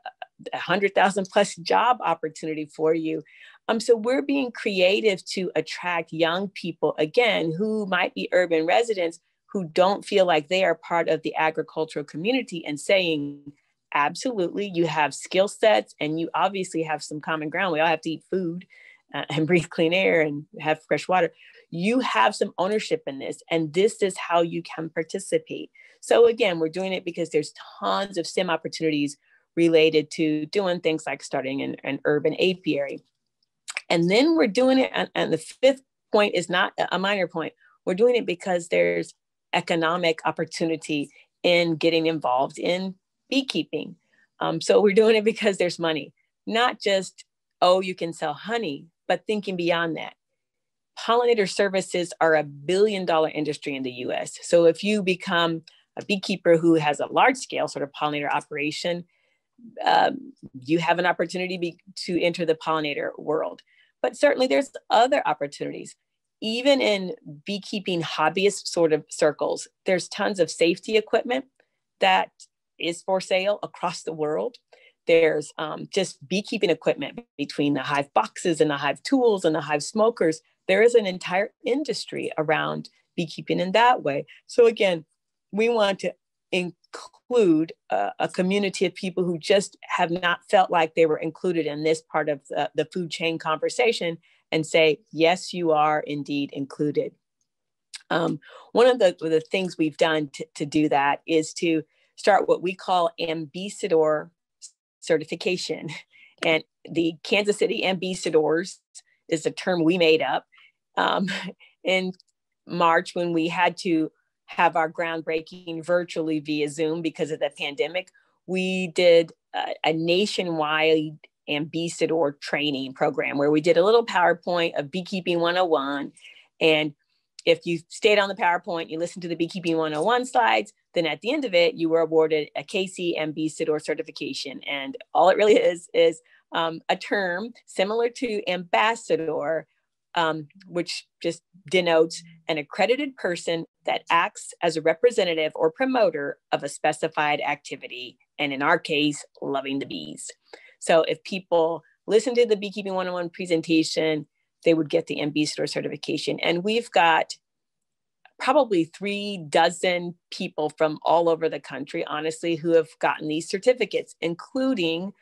a hundred thousand plus job opportunity for you. Um, so we're being creative to attract young people again who might be urban residents who don't feel like they are part of the agricultural community and saying, absolutely, you have skill sets and you obviously have some common ground. We all have to eat food uh, and breathe clean air and have fresh water. You have some ownership in this, and this is how you can participate. So again, we're doing it because there's tons of STEM opportunities related to doing things like starting an, an urban apiary. And then we're doing it, and, and the fifth point is not a minor point. We're doing it because there's economic opportunity in getting involved in beekeeping. Um, so we're doing it because there's money, not just, oh, you can sell honey, but thinking beyond that. Pollinator services are a billion dollar industry in the US. So if you become a beekeeper who has a large scale sort of pollinator operation, um, you have an opportunity be, to enter the pollinator world. But certainly there's other opportunities. Even in beekeeping hobbyist sort of circles, there's tons of safety equipment that is for sale across the world. There's um, just beekeeping equipment between the hive boxes and the hive tools and the hive smokers. There is an entire industry around beekeeping in that way. So, again, we want to include a, a, community of people who just have not felt like they were included in this part of the, the food chain conversation and say, yes, you are indeed included. Um, one of the, the things we've done to, to do that is to start what we call ambassador certification. And the Kansas City ambassadors is a term we made up um, in March when we had to have our groundbreaking virtually via Zoom because of the pandemic. We did a, a nationwide ambassador training program where we did a little PowerPoint of Beekeeping 101. And if you stayed on the PowerPoint, you listened to the Beekeeping 101 slides, then at the end of it, you were awarded a KC Ambassador certification. And all it really is, is um, a term similar to ambassador, um, which just denotes an accredited person that acts as a representative or promoter of a specified activity. And in our case, loving the bees. So if people listen to the Beekeeping 101 presentation, they would get the MB store certification. And we've got probably three dozen people from all over the country, honestly, who have gotten these certificates, including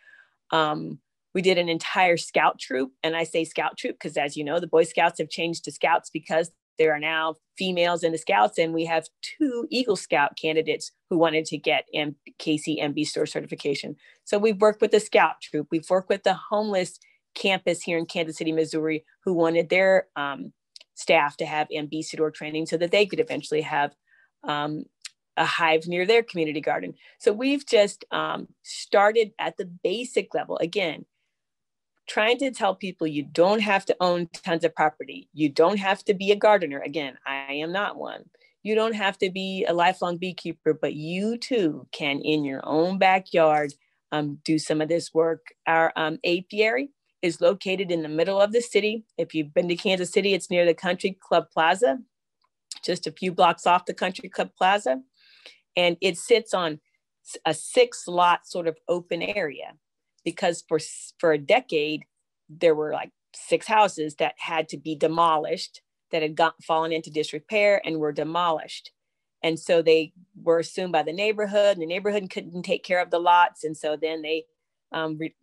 um, we did an entire scout troop. And I say scout troop because, as you know, the Boy Scouts have changed to scouts because there are now females in the scouts. And we have two Eagle Scout candidates who wanted to get M- KC store certification. So we've worked with the scout troop, we've worked with the homeless campus here in Kansas City, Missouri, who wanted their um, staff to have mb store training so that they could eventually have um, a hive near their community garden. So we've just um, started at the basic level. Again, trying to tell people you don't have to own tons of property. You don't have to be a gardener. Again, I am not one. You don't have to be a lifelong beekeeper, but you too can, in your own backyard, um, do some of this work. Our um, apiary is located in the middle of the city. If you've been to Kansas City, it's near the Country Club Plaza, just a few blocks off the Country Club Plaza. And it sits on a six lot sort of open area because for, for a decade, there were like six houses that had to be demolished that had got, fallen into disrepair and were demolished. And so they were assumed by the neighborhood, and the neighborhood couldn't take care of the lots. And so then they um, re-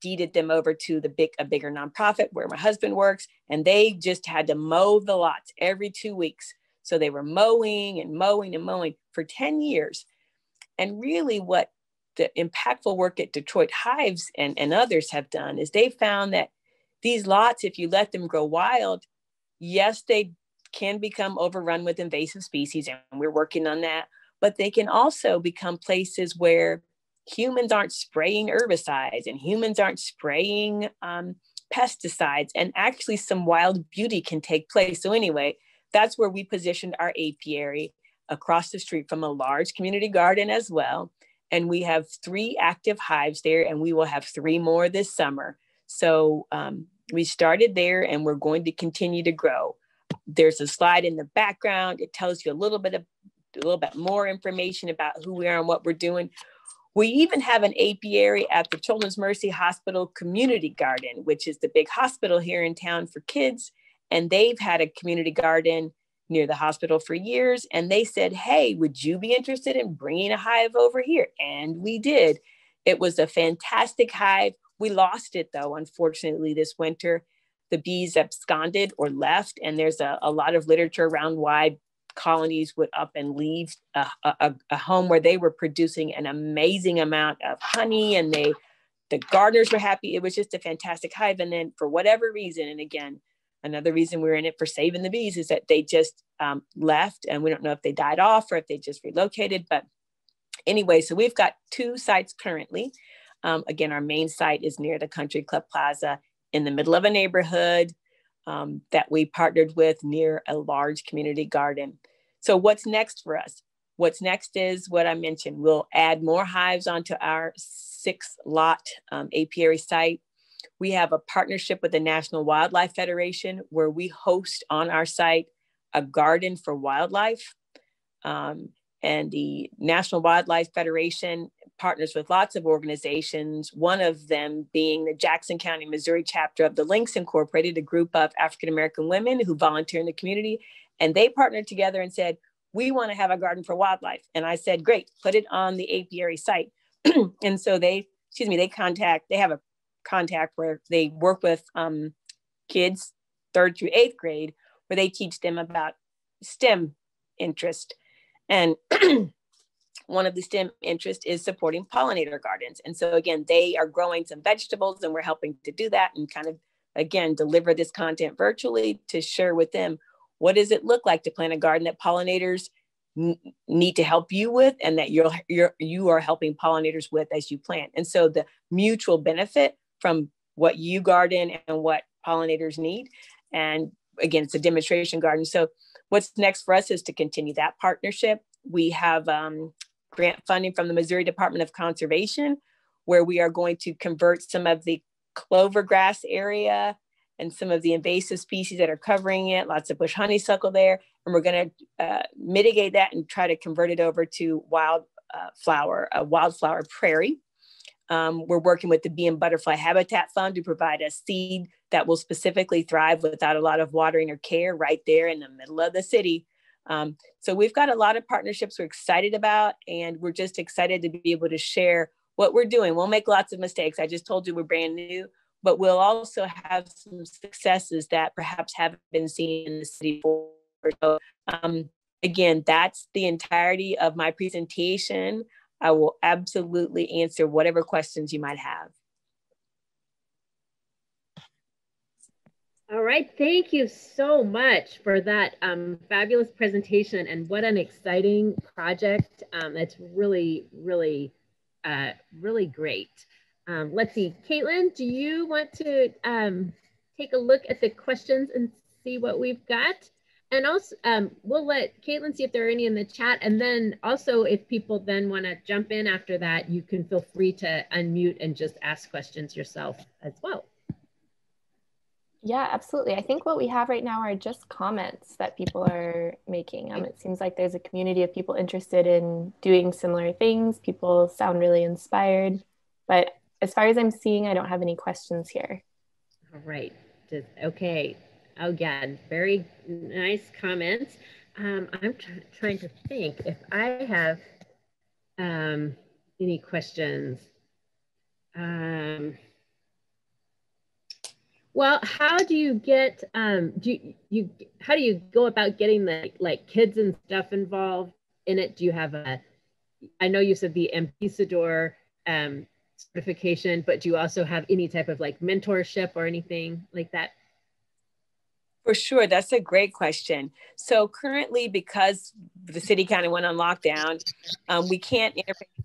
deeded them over to the big a bigger nonprofit where my husband works and they just had to mow the lots every two weeks so they were mowing and mowing and mowing for 10 years and really what the impactful work at detroit hives and, and others have done is they found that these lots if you let them grow wild yes they can become overrun with invasive species, and we're working on that. But they can also become places where humans aren't spraying herbicides and humans aren't spraying um, pesticides, and actually some wild beauty can take place. So, anyway, that's where we positioned our apiary across the street from a large community garden as well. And we have three active hives there, and we will have three more this summer. So um, we started there, and we're going to continue to grow. There's a slide in the background. It tells you a little bit of a little bit more information about who we are and what we're doing. We even have an apiary at the Children's Mercy Hospital Community Garden, which is the big hospital here in town for kids. And they've had a community garden near the hospital for years. And they said, Hey, would you be interested in bringing a hive over here? And we did. It was a fantastic hive. We lost it though, unfortunately, this winter. The bees absconded or left. And there's a, a lot of literature around why colonies would up and leave a, a, a, home where they were producing an amazing amount of honey and they the gardeners were happy it was just a fantastic hive and then for whatever reason and again another reason we're in it for saving the bees is that they just um, left and we don't know if they died off or if they just relocated but anyway so we've got two sites currently um, again our main site is near the country club plaza in the middle of a neighborhood um, that we partnered with near a large community garden. So, what's next for us? What's next is what I mentioned. We'll add more hives onto our six lot um, apiary site. We have a partnership with the National Wildlife Federation where we host on our site a garden for wildlife. Um, and the National Wildlife Federation partners with lots of organizations, one of them being the Jackson County, Missouri chapter of the Links Incorporated, a group of African American women who volunteer in the community. And they partnered together and said, We want to have a garden for wildlife. And I said, Great, put it on the apiary site. and so they, excuse me, they contact, they have a contact where they work with um, kids third through eighth grade, where they teach them about STEM interest. And one of the STEM interest is supporting pollinator gardens. And so again, they are growing some vegetables and we're helping to do that and kind of again deliver this content virtually to share with them what does it look like to plant a garden that pollinators need to help you with and that you're, you're you are helping pollinators with as you plant. And so the mutual benefit from what you garden and what pollinators need. And again, it's a demonstration garden. So what's next for us is to continue that partnership. We have um, grant funding from the Missouri Department of Conservation, where we are going to convert some of the clover grass area and some of the invasive species that are covering it, lots of bush honeysuckle there. And we're going to uh, mitigate that and try to convert it over to wild uh, flower, a wildflower prairie. Um, we're working with the Bee and Butterfly Habitat Fund to provide a seed that will specifically thrive without a lot of watering or care right there in the middle of the city um, so we've got a lot of partnerships we're excited about, and we're just excited to be able to share what we're doing. We'll make lots of mistakes. I just told you we're brand new, but we'll also have some successes that perhaps haven't been seen in the city before. So um, again, that's the entirety of my presentation. I will absolutely answer whatever questions you might have. All right, thank you so much for that um, fabulous presentation and what an exciting project. Um, it's really, really, uh, really great. Um, let's see, Caitlin, do you want to um, take a look at the questions and see what we've got? And also, um, we'll let Caitlin see if there are any in the chat. And then also, if people then want to jump in after that, you can feel free to unmute and just ask questions yourself as well. Yeah, absolutely. I think what we have right now are just comments that people are making. Um, it seems like there's a community of people interested in doing similar things. People sound really inspired. But as far as I'm seeing, I don't have any questions here. All right. Just, okay. Again, very nice comments. Um, I'm trying to think if I have um, any questions. Um, well, how do you get um do you, you how do you go about getting the like kids and stuff involved in it? Do you have a I know you said the Ambassador um certification, but do you also have any type of like mentorship or anything like that? For sure. That's a great question. So currently, because the city kind of went on lockdown, um, we can't interface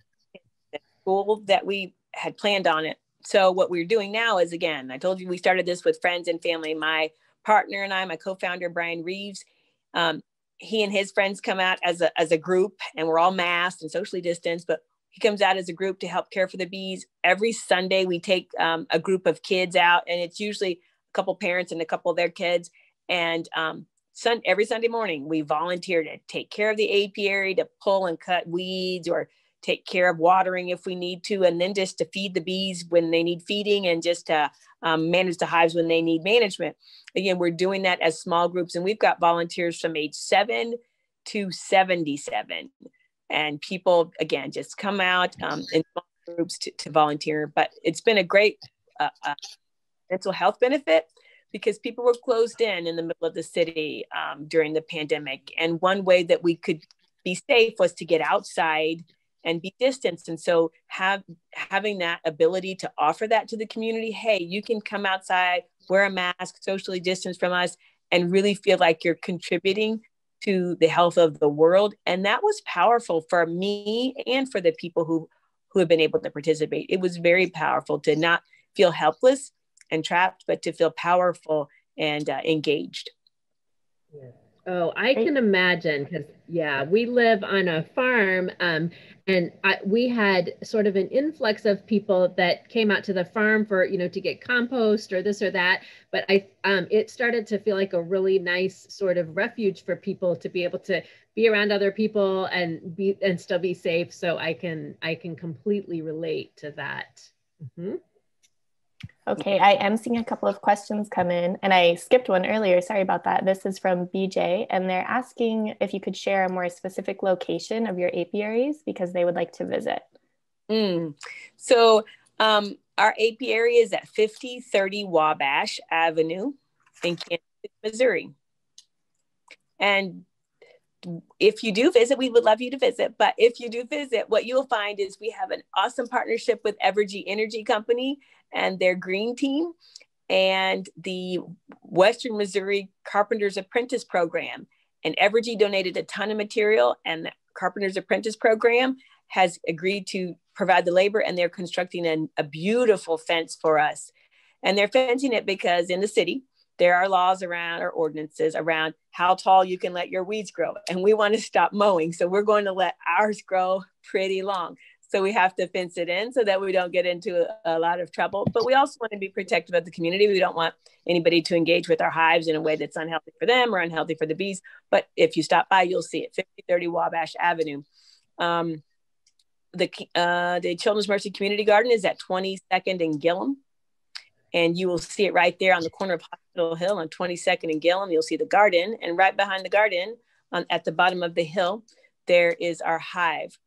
the school that we had planned on it. So what we're doing now is, again, I told you we started this with friends and family. My partner and I, my co-founder, Brian Reeves, um, he and his friends come out as a, as a group and we're all masked and socially distanced, but he comes out as a group to help care for the bees. Every Sunday, we take um, a group of kids out, and it's usually a couple parents and a couple of their kids. And um, sun, every Sunday morning, we volunteer to take care of the apiary, to pull and cut weeds, or take care of watering if we need to, and then just to feed the bees when they need feeding, and just to um, manage the hives when they need management. Again, we're doing that as small groups, and we've got volunteers from age seven to 77 and people again just come out um, in small groups to, to, volunteer but it's been a great uh, uh, mental health benefit because people were closed in in the middle of the city um, during the pandemic and one way that we could be safe was to get outside and be distanced and so have having that ability to offer that to the community hey you can come outside wear a mask socially distance from us and really feel like you're contributing to the health of the world. And that was powerful for me and for the people who, who have been able to participate. It was very powerful to not feel helpless and trapped, but to feel powerful and uh, engaged. Yeah. Oh, I can imagine because yeah, we live on a farm, um, and I, we had sort of an influx of people that came out to the farm for you know to get compost or this or that. But I, um, it started to feel like a really nice sort of refuge for people to be able to be around other people and be and still be safe. So I can I can completely relate to that. Mm-hmm. Okay, I am seeing a couple of questions come in, and I skipped one earlier. Sorry about that. This is from BJ, and they're asking if you could share a more specific location of your apiaries because they would like to visit. Mm. So, um, our apiary is at 5030 Wabash Avenue in Kansas Missouri. And if you do visit, we would love you to visit. But if you do visit, what you'll find is we have an awesome partnership with Evergy Energy Company and their green team and the Western Missouri Carpenter's Apprentice Program. And Evergy donated a ton of material, and the Carpenter's Apprentice Program has agreed to provide the labor, and they're constructing an, a beautiful fence for us. And they're fencing it because in the city, there are laws around or ordinances around how tall you can let your weeds grow. And we want to stop mowing. So we're going to let ours grow pretty long. So we have to fence it in so that we don't get into a, lot of trouble. But we also want to be protective of the community. We don't want anybody to engage with our hives in a way that's unhealthy for them or unhealthy for the bees. But if you stop by, you'll see it 5030 Wabash Avenue. Um, the, uh, the Children's Mercy Community Garden is at 22nd and Gillham and you will see it right there on the corner of Hospital Hill on 22nd and Gillham. You'll see the garden, and right behind the garden, on, at the bottom of the hill, there is our hive.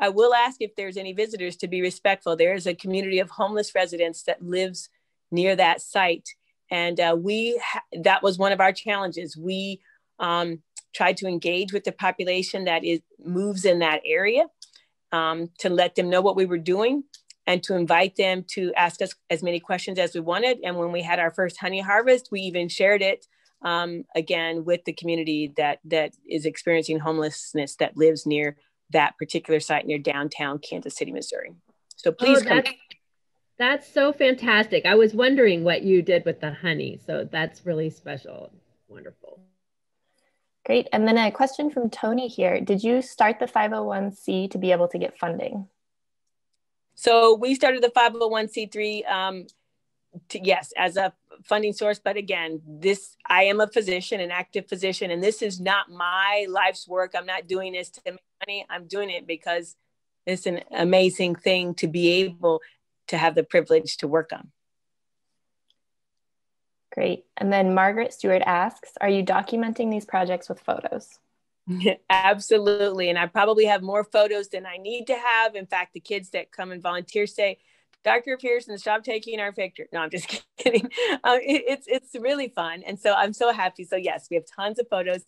I will ask if there's any visitors to be respectful. There is a community of homeless residents that lives near that site, and uh, we that was one of our challenges. We um, tried to engage with the population that is moves in that area um, to let them know what we were doing and to invite them to ask us as many questions as we wanted. And when we had our first honey harvest, we even shared it um, again with the community that that is experiencing homelessness that lives near that particular site near downtown Kansas City, Missouri. So please oh, that's, that's so fantastic. I was wondering what you did with the honey. So that's really special. Wonderful. Great. And then a question from Tony here. Did you start the 501c to be able to get funding? So we started the 501c3, um, to, yes, as a funding source. But again, this I am a physician, an active physician, and this is not my life's work. I'm not doing this to make money. I'm doing it because it's an amazing thing to be able to have the privilege to work on. Great. And then Margaret Stewart asks, are you documenting these projects with photos? Absolutely. And I probably have more photos than I need to have. In fact, the kids that come and volunteer say, Dr. Pearson, stop taking our picture. No, I'm just kidding. Uh, it, it's it's really fun, and so I'm so happy. So yes, we have tons of photos.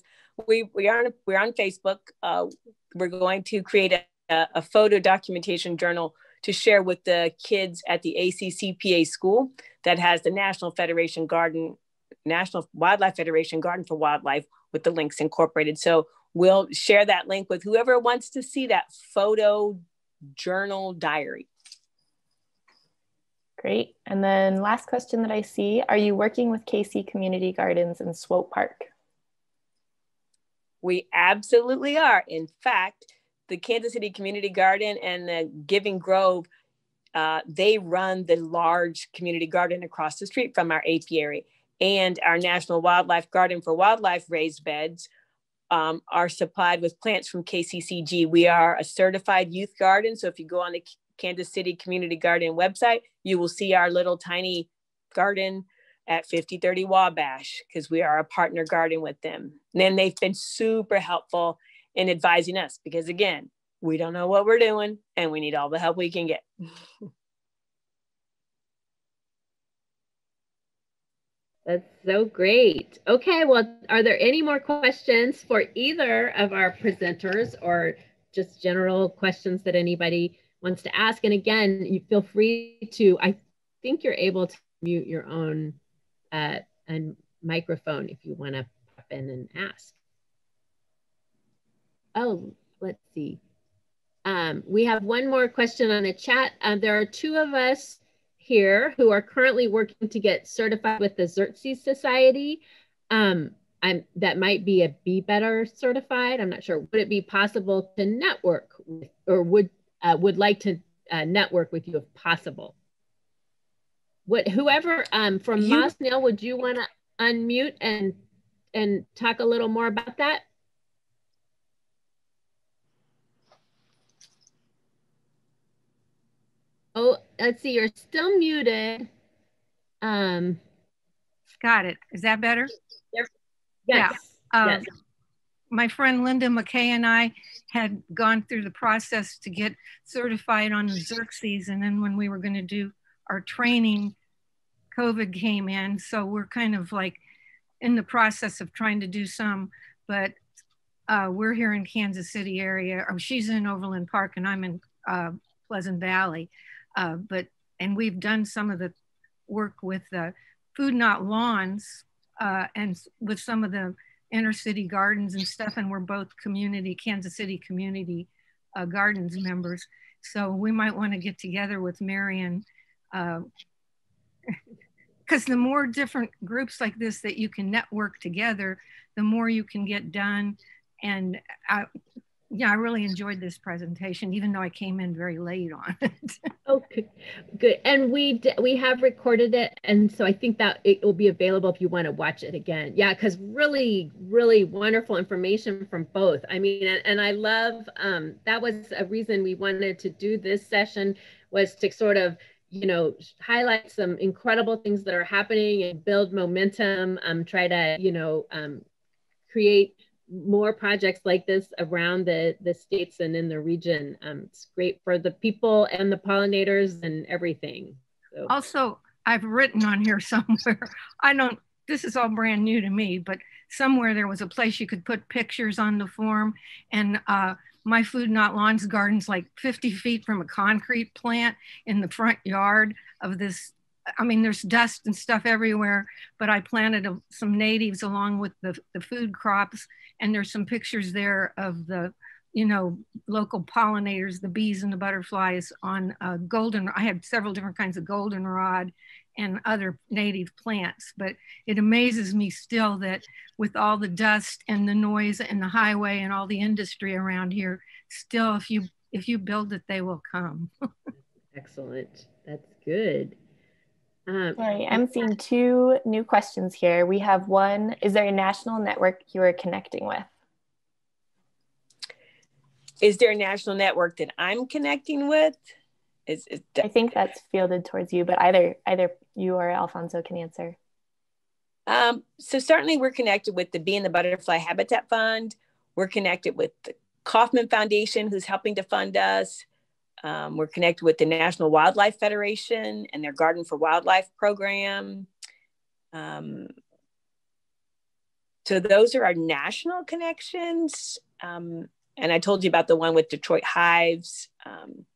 We we are on we're on Facebook. Uh, we're going to create a, a photo documentation journal to share with the kids at the ACCPA school that has the National Federation Garden National Wildlife Federation Garden for Wildlife with the links incorporated. So we'll share that link with whoever wants to see that photo journal diary. Great. And then last question that I see, are you working with KC Community Gardens in Swope Park? We absolutely are. In fact, the Kansas City Community Garden and the Giving Grove, uh, they run the large community garden across the street from our apiary. And our National Wildlife Garden for Wildlife raised beds um, are supplied with plants from KCCG. We are a certified youth garden. So if you go on the Kansas City Community Garden website, you will see our little tiny garden at 5030 Wabash because we are a partner garden with them. And then they've been super helpful in advising us because, again, we don't know what we're doing and we need all the help we can get. That's so great. Okay, well, are there any more questions for either of our presenters or just general questions that anybody wants to ask? And again, you feel free to, I think you're able to mute your own uh, a microphone if you want to pop in and ask. Oh, let's see. Um, we have one more question on the chat. Um, there are two of us here who are currently working to get certified with the Xerces Society. Um, I'm, that might be a Bee Better certified. I'm not sure. Would it be possible to network with, or would uh, would like to uh, network with you if possible? What whoever um, from you, Mosnell, would you want to unmute and and talk a little more about that? Oh, let's see. You're still muted. Um, Got it. Is that better? Yes. Yeah. Um, yes. My friend Linda McKay and I had gone through the process to get certified on the Xerces. And then when we were going to do our training, COVID came in. So we're kind of like in the process of trying to do some, but uh, we're here in Kansas City area. Or she's in Overland Park and I'm in uh, Pleasant Valley. Uh, but and we've done some of the work with the Food Not Lawns uh, and with some of the inner city gardens and stuff. And we're both community Kansas City community uh, gardens members. So we might want to get together with Marion uh, because the more different groups like this that you can network together, the more you can get done. And I, yeah, I really enjoyed this presentation, even though I came in very late on it. okay, good. And we we have recorded it, and so I think that it will be available if you want to watch it again. Yeah, because really, really wonderful information from both. I mean, and, and I love um, that was a reason we wanted to do this session was to sort of you know, highlight some incredible things that are happening and build momentum. Um, try to, you know, um, create more projects like this around the the states and in the region. Um, it's great for the people and the pollinators and everything. So. Also, I've written on here somewhere. I don't. This is all brand new to me, but somewhere there was a place you could put pictures on the form and. Uh, my food not lawns garden's like 50 feet from a concrete plant in the front yard of this i mean there's dust and stuff everywhere but i planted a, some natives along with the, the food crops and there's some pictures there of the you know local pollinators the bees and the butterflies on uh, golden i had several different kinds of goldenrod and other native plants. But it amazes me still that with all the dust and the noise and the highway and all the industry around here, still if you if you build it, they will come. Excellent. That's good. Um, Sorry, I'm seeing two new questions here. We have one, is there a national network you are connecting with? Is there a national network that I'm connecting with? Is, is I think that's fielded towards you, but either either you or Alfonso can answer. Um, so certainly we're connected with the Bee and the Butterfly Habitat Fund. We're connected with the Kauffman Foundation, who's helping to fund us. Um, we're connected with the National Wildlife Federation and their Garden for Wildlife program. Um, so those are our national connections. Um, and I told you about the one with Detroit Hives. Um,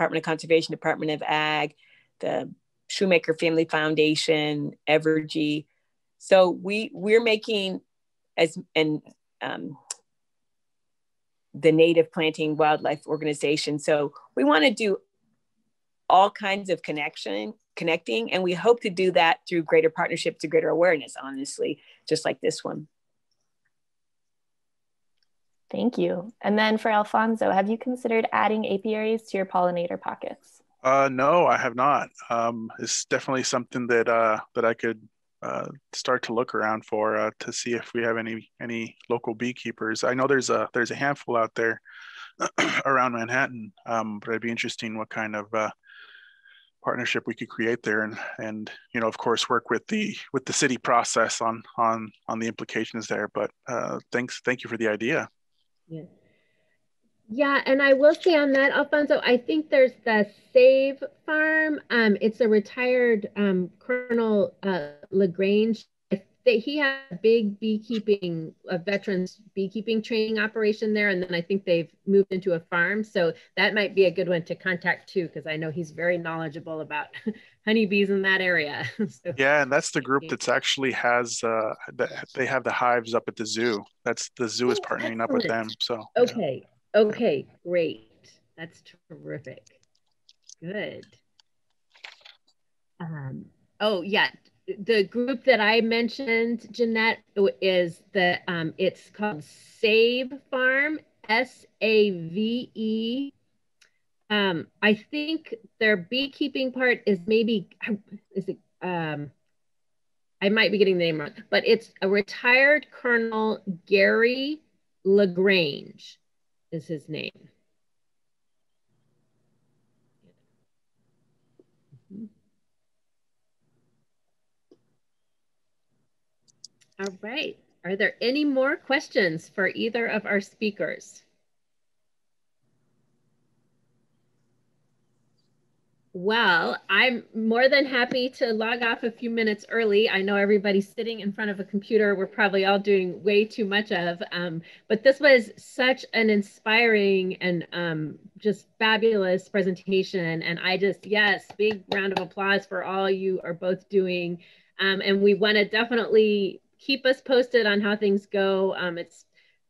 Department of Conservation, Department of Ag, the Shumaker Family Foundation, Evergy. So we we're making as and um, the native planting wildlife organization. So we want to do all kinds of connection connecting and we hope to do that through greater partnership to greater awareness honestly just like this one. Thank you. And then for alfonso have you considered adding apiaries to your pollinator pockets? Uh, no i have not. Um, it's definitely something that uh, that i could uh, start to look around for uh, to see if we have any any local beekeepers. I know there's a there's a handful out there around Manhattan, um, but it'd be interesting what kind of uh, partnership we could create there, and and you know of course work with the with the city process on on on the implications there. But uh, thanks, thank you for the idea. Yeah. Yeah, and I will say on that, Alfonso, I think there's the Save Farm. Um, it's a retired um, Colonel uh, Lagrange. That he had a big beekeeping, a veterans beekeeping training operation there, and then I think they've moved into a farm. So that might be a good one to contact too, because I know he's very knowledgeable about honeybees in that area. so, yeah, and that's the group that's actually has uh, the, they have the hives up at the zoo. That's the zoo is oh, partnering up with them. So okay. Yeah. Okay, great. That's terrific. Good. Um, oh yeah, the group that I mentioned, Jeanette, is the um, it's called Save Farm, S A V E. Um, I think their beekeeping part is maybe is it um, I might be getting the name wrong, but it's a retired Colonel Gary Lagrange is his name. All right. Are there any more questions for either of our speakers? Well, I'm more than happy to log off a few minutes early. I know everybody's sitting in front of a computer. We're probably all doing way too much of, um, but this was such an inspiring and um, just fabulous presentation. And I just, yes, big round of applause for all you are both doing. Um, and we want to definitely keep us posted on how things go. Um, it's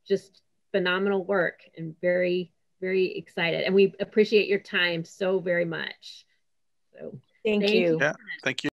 just phenomenal work and very, very excited. And we appreciate your time so very much. So thank, thank you. Yeah, thank you.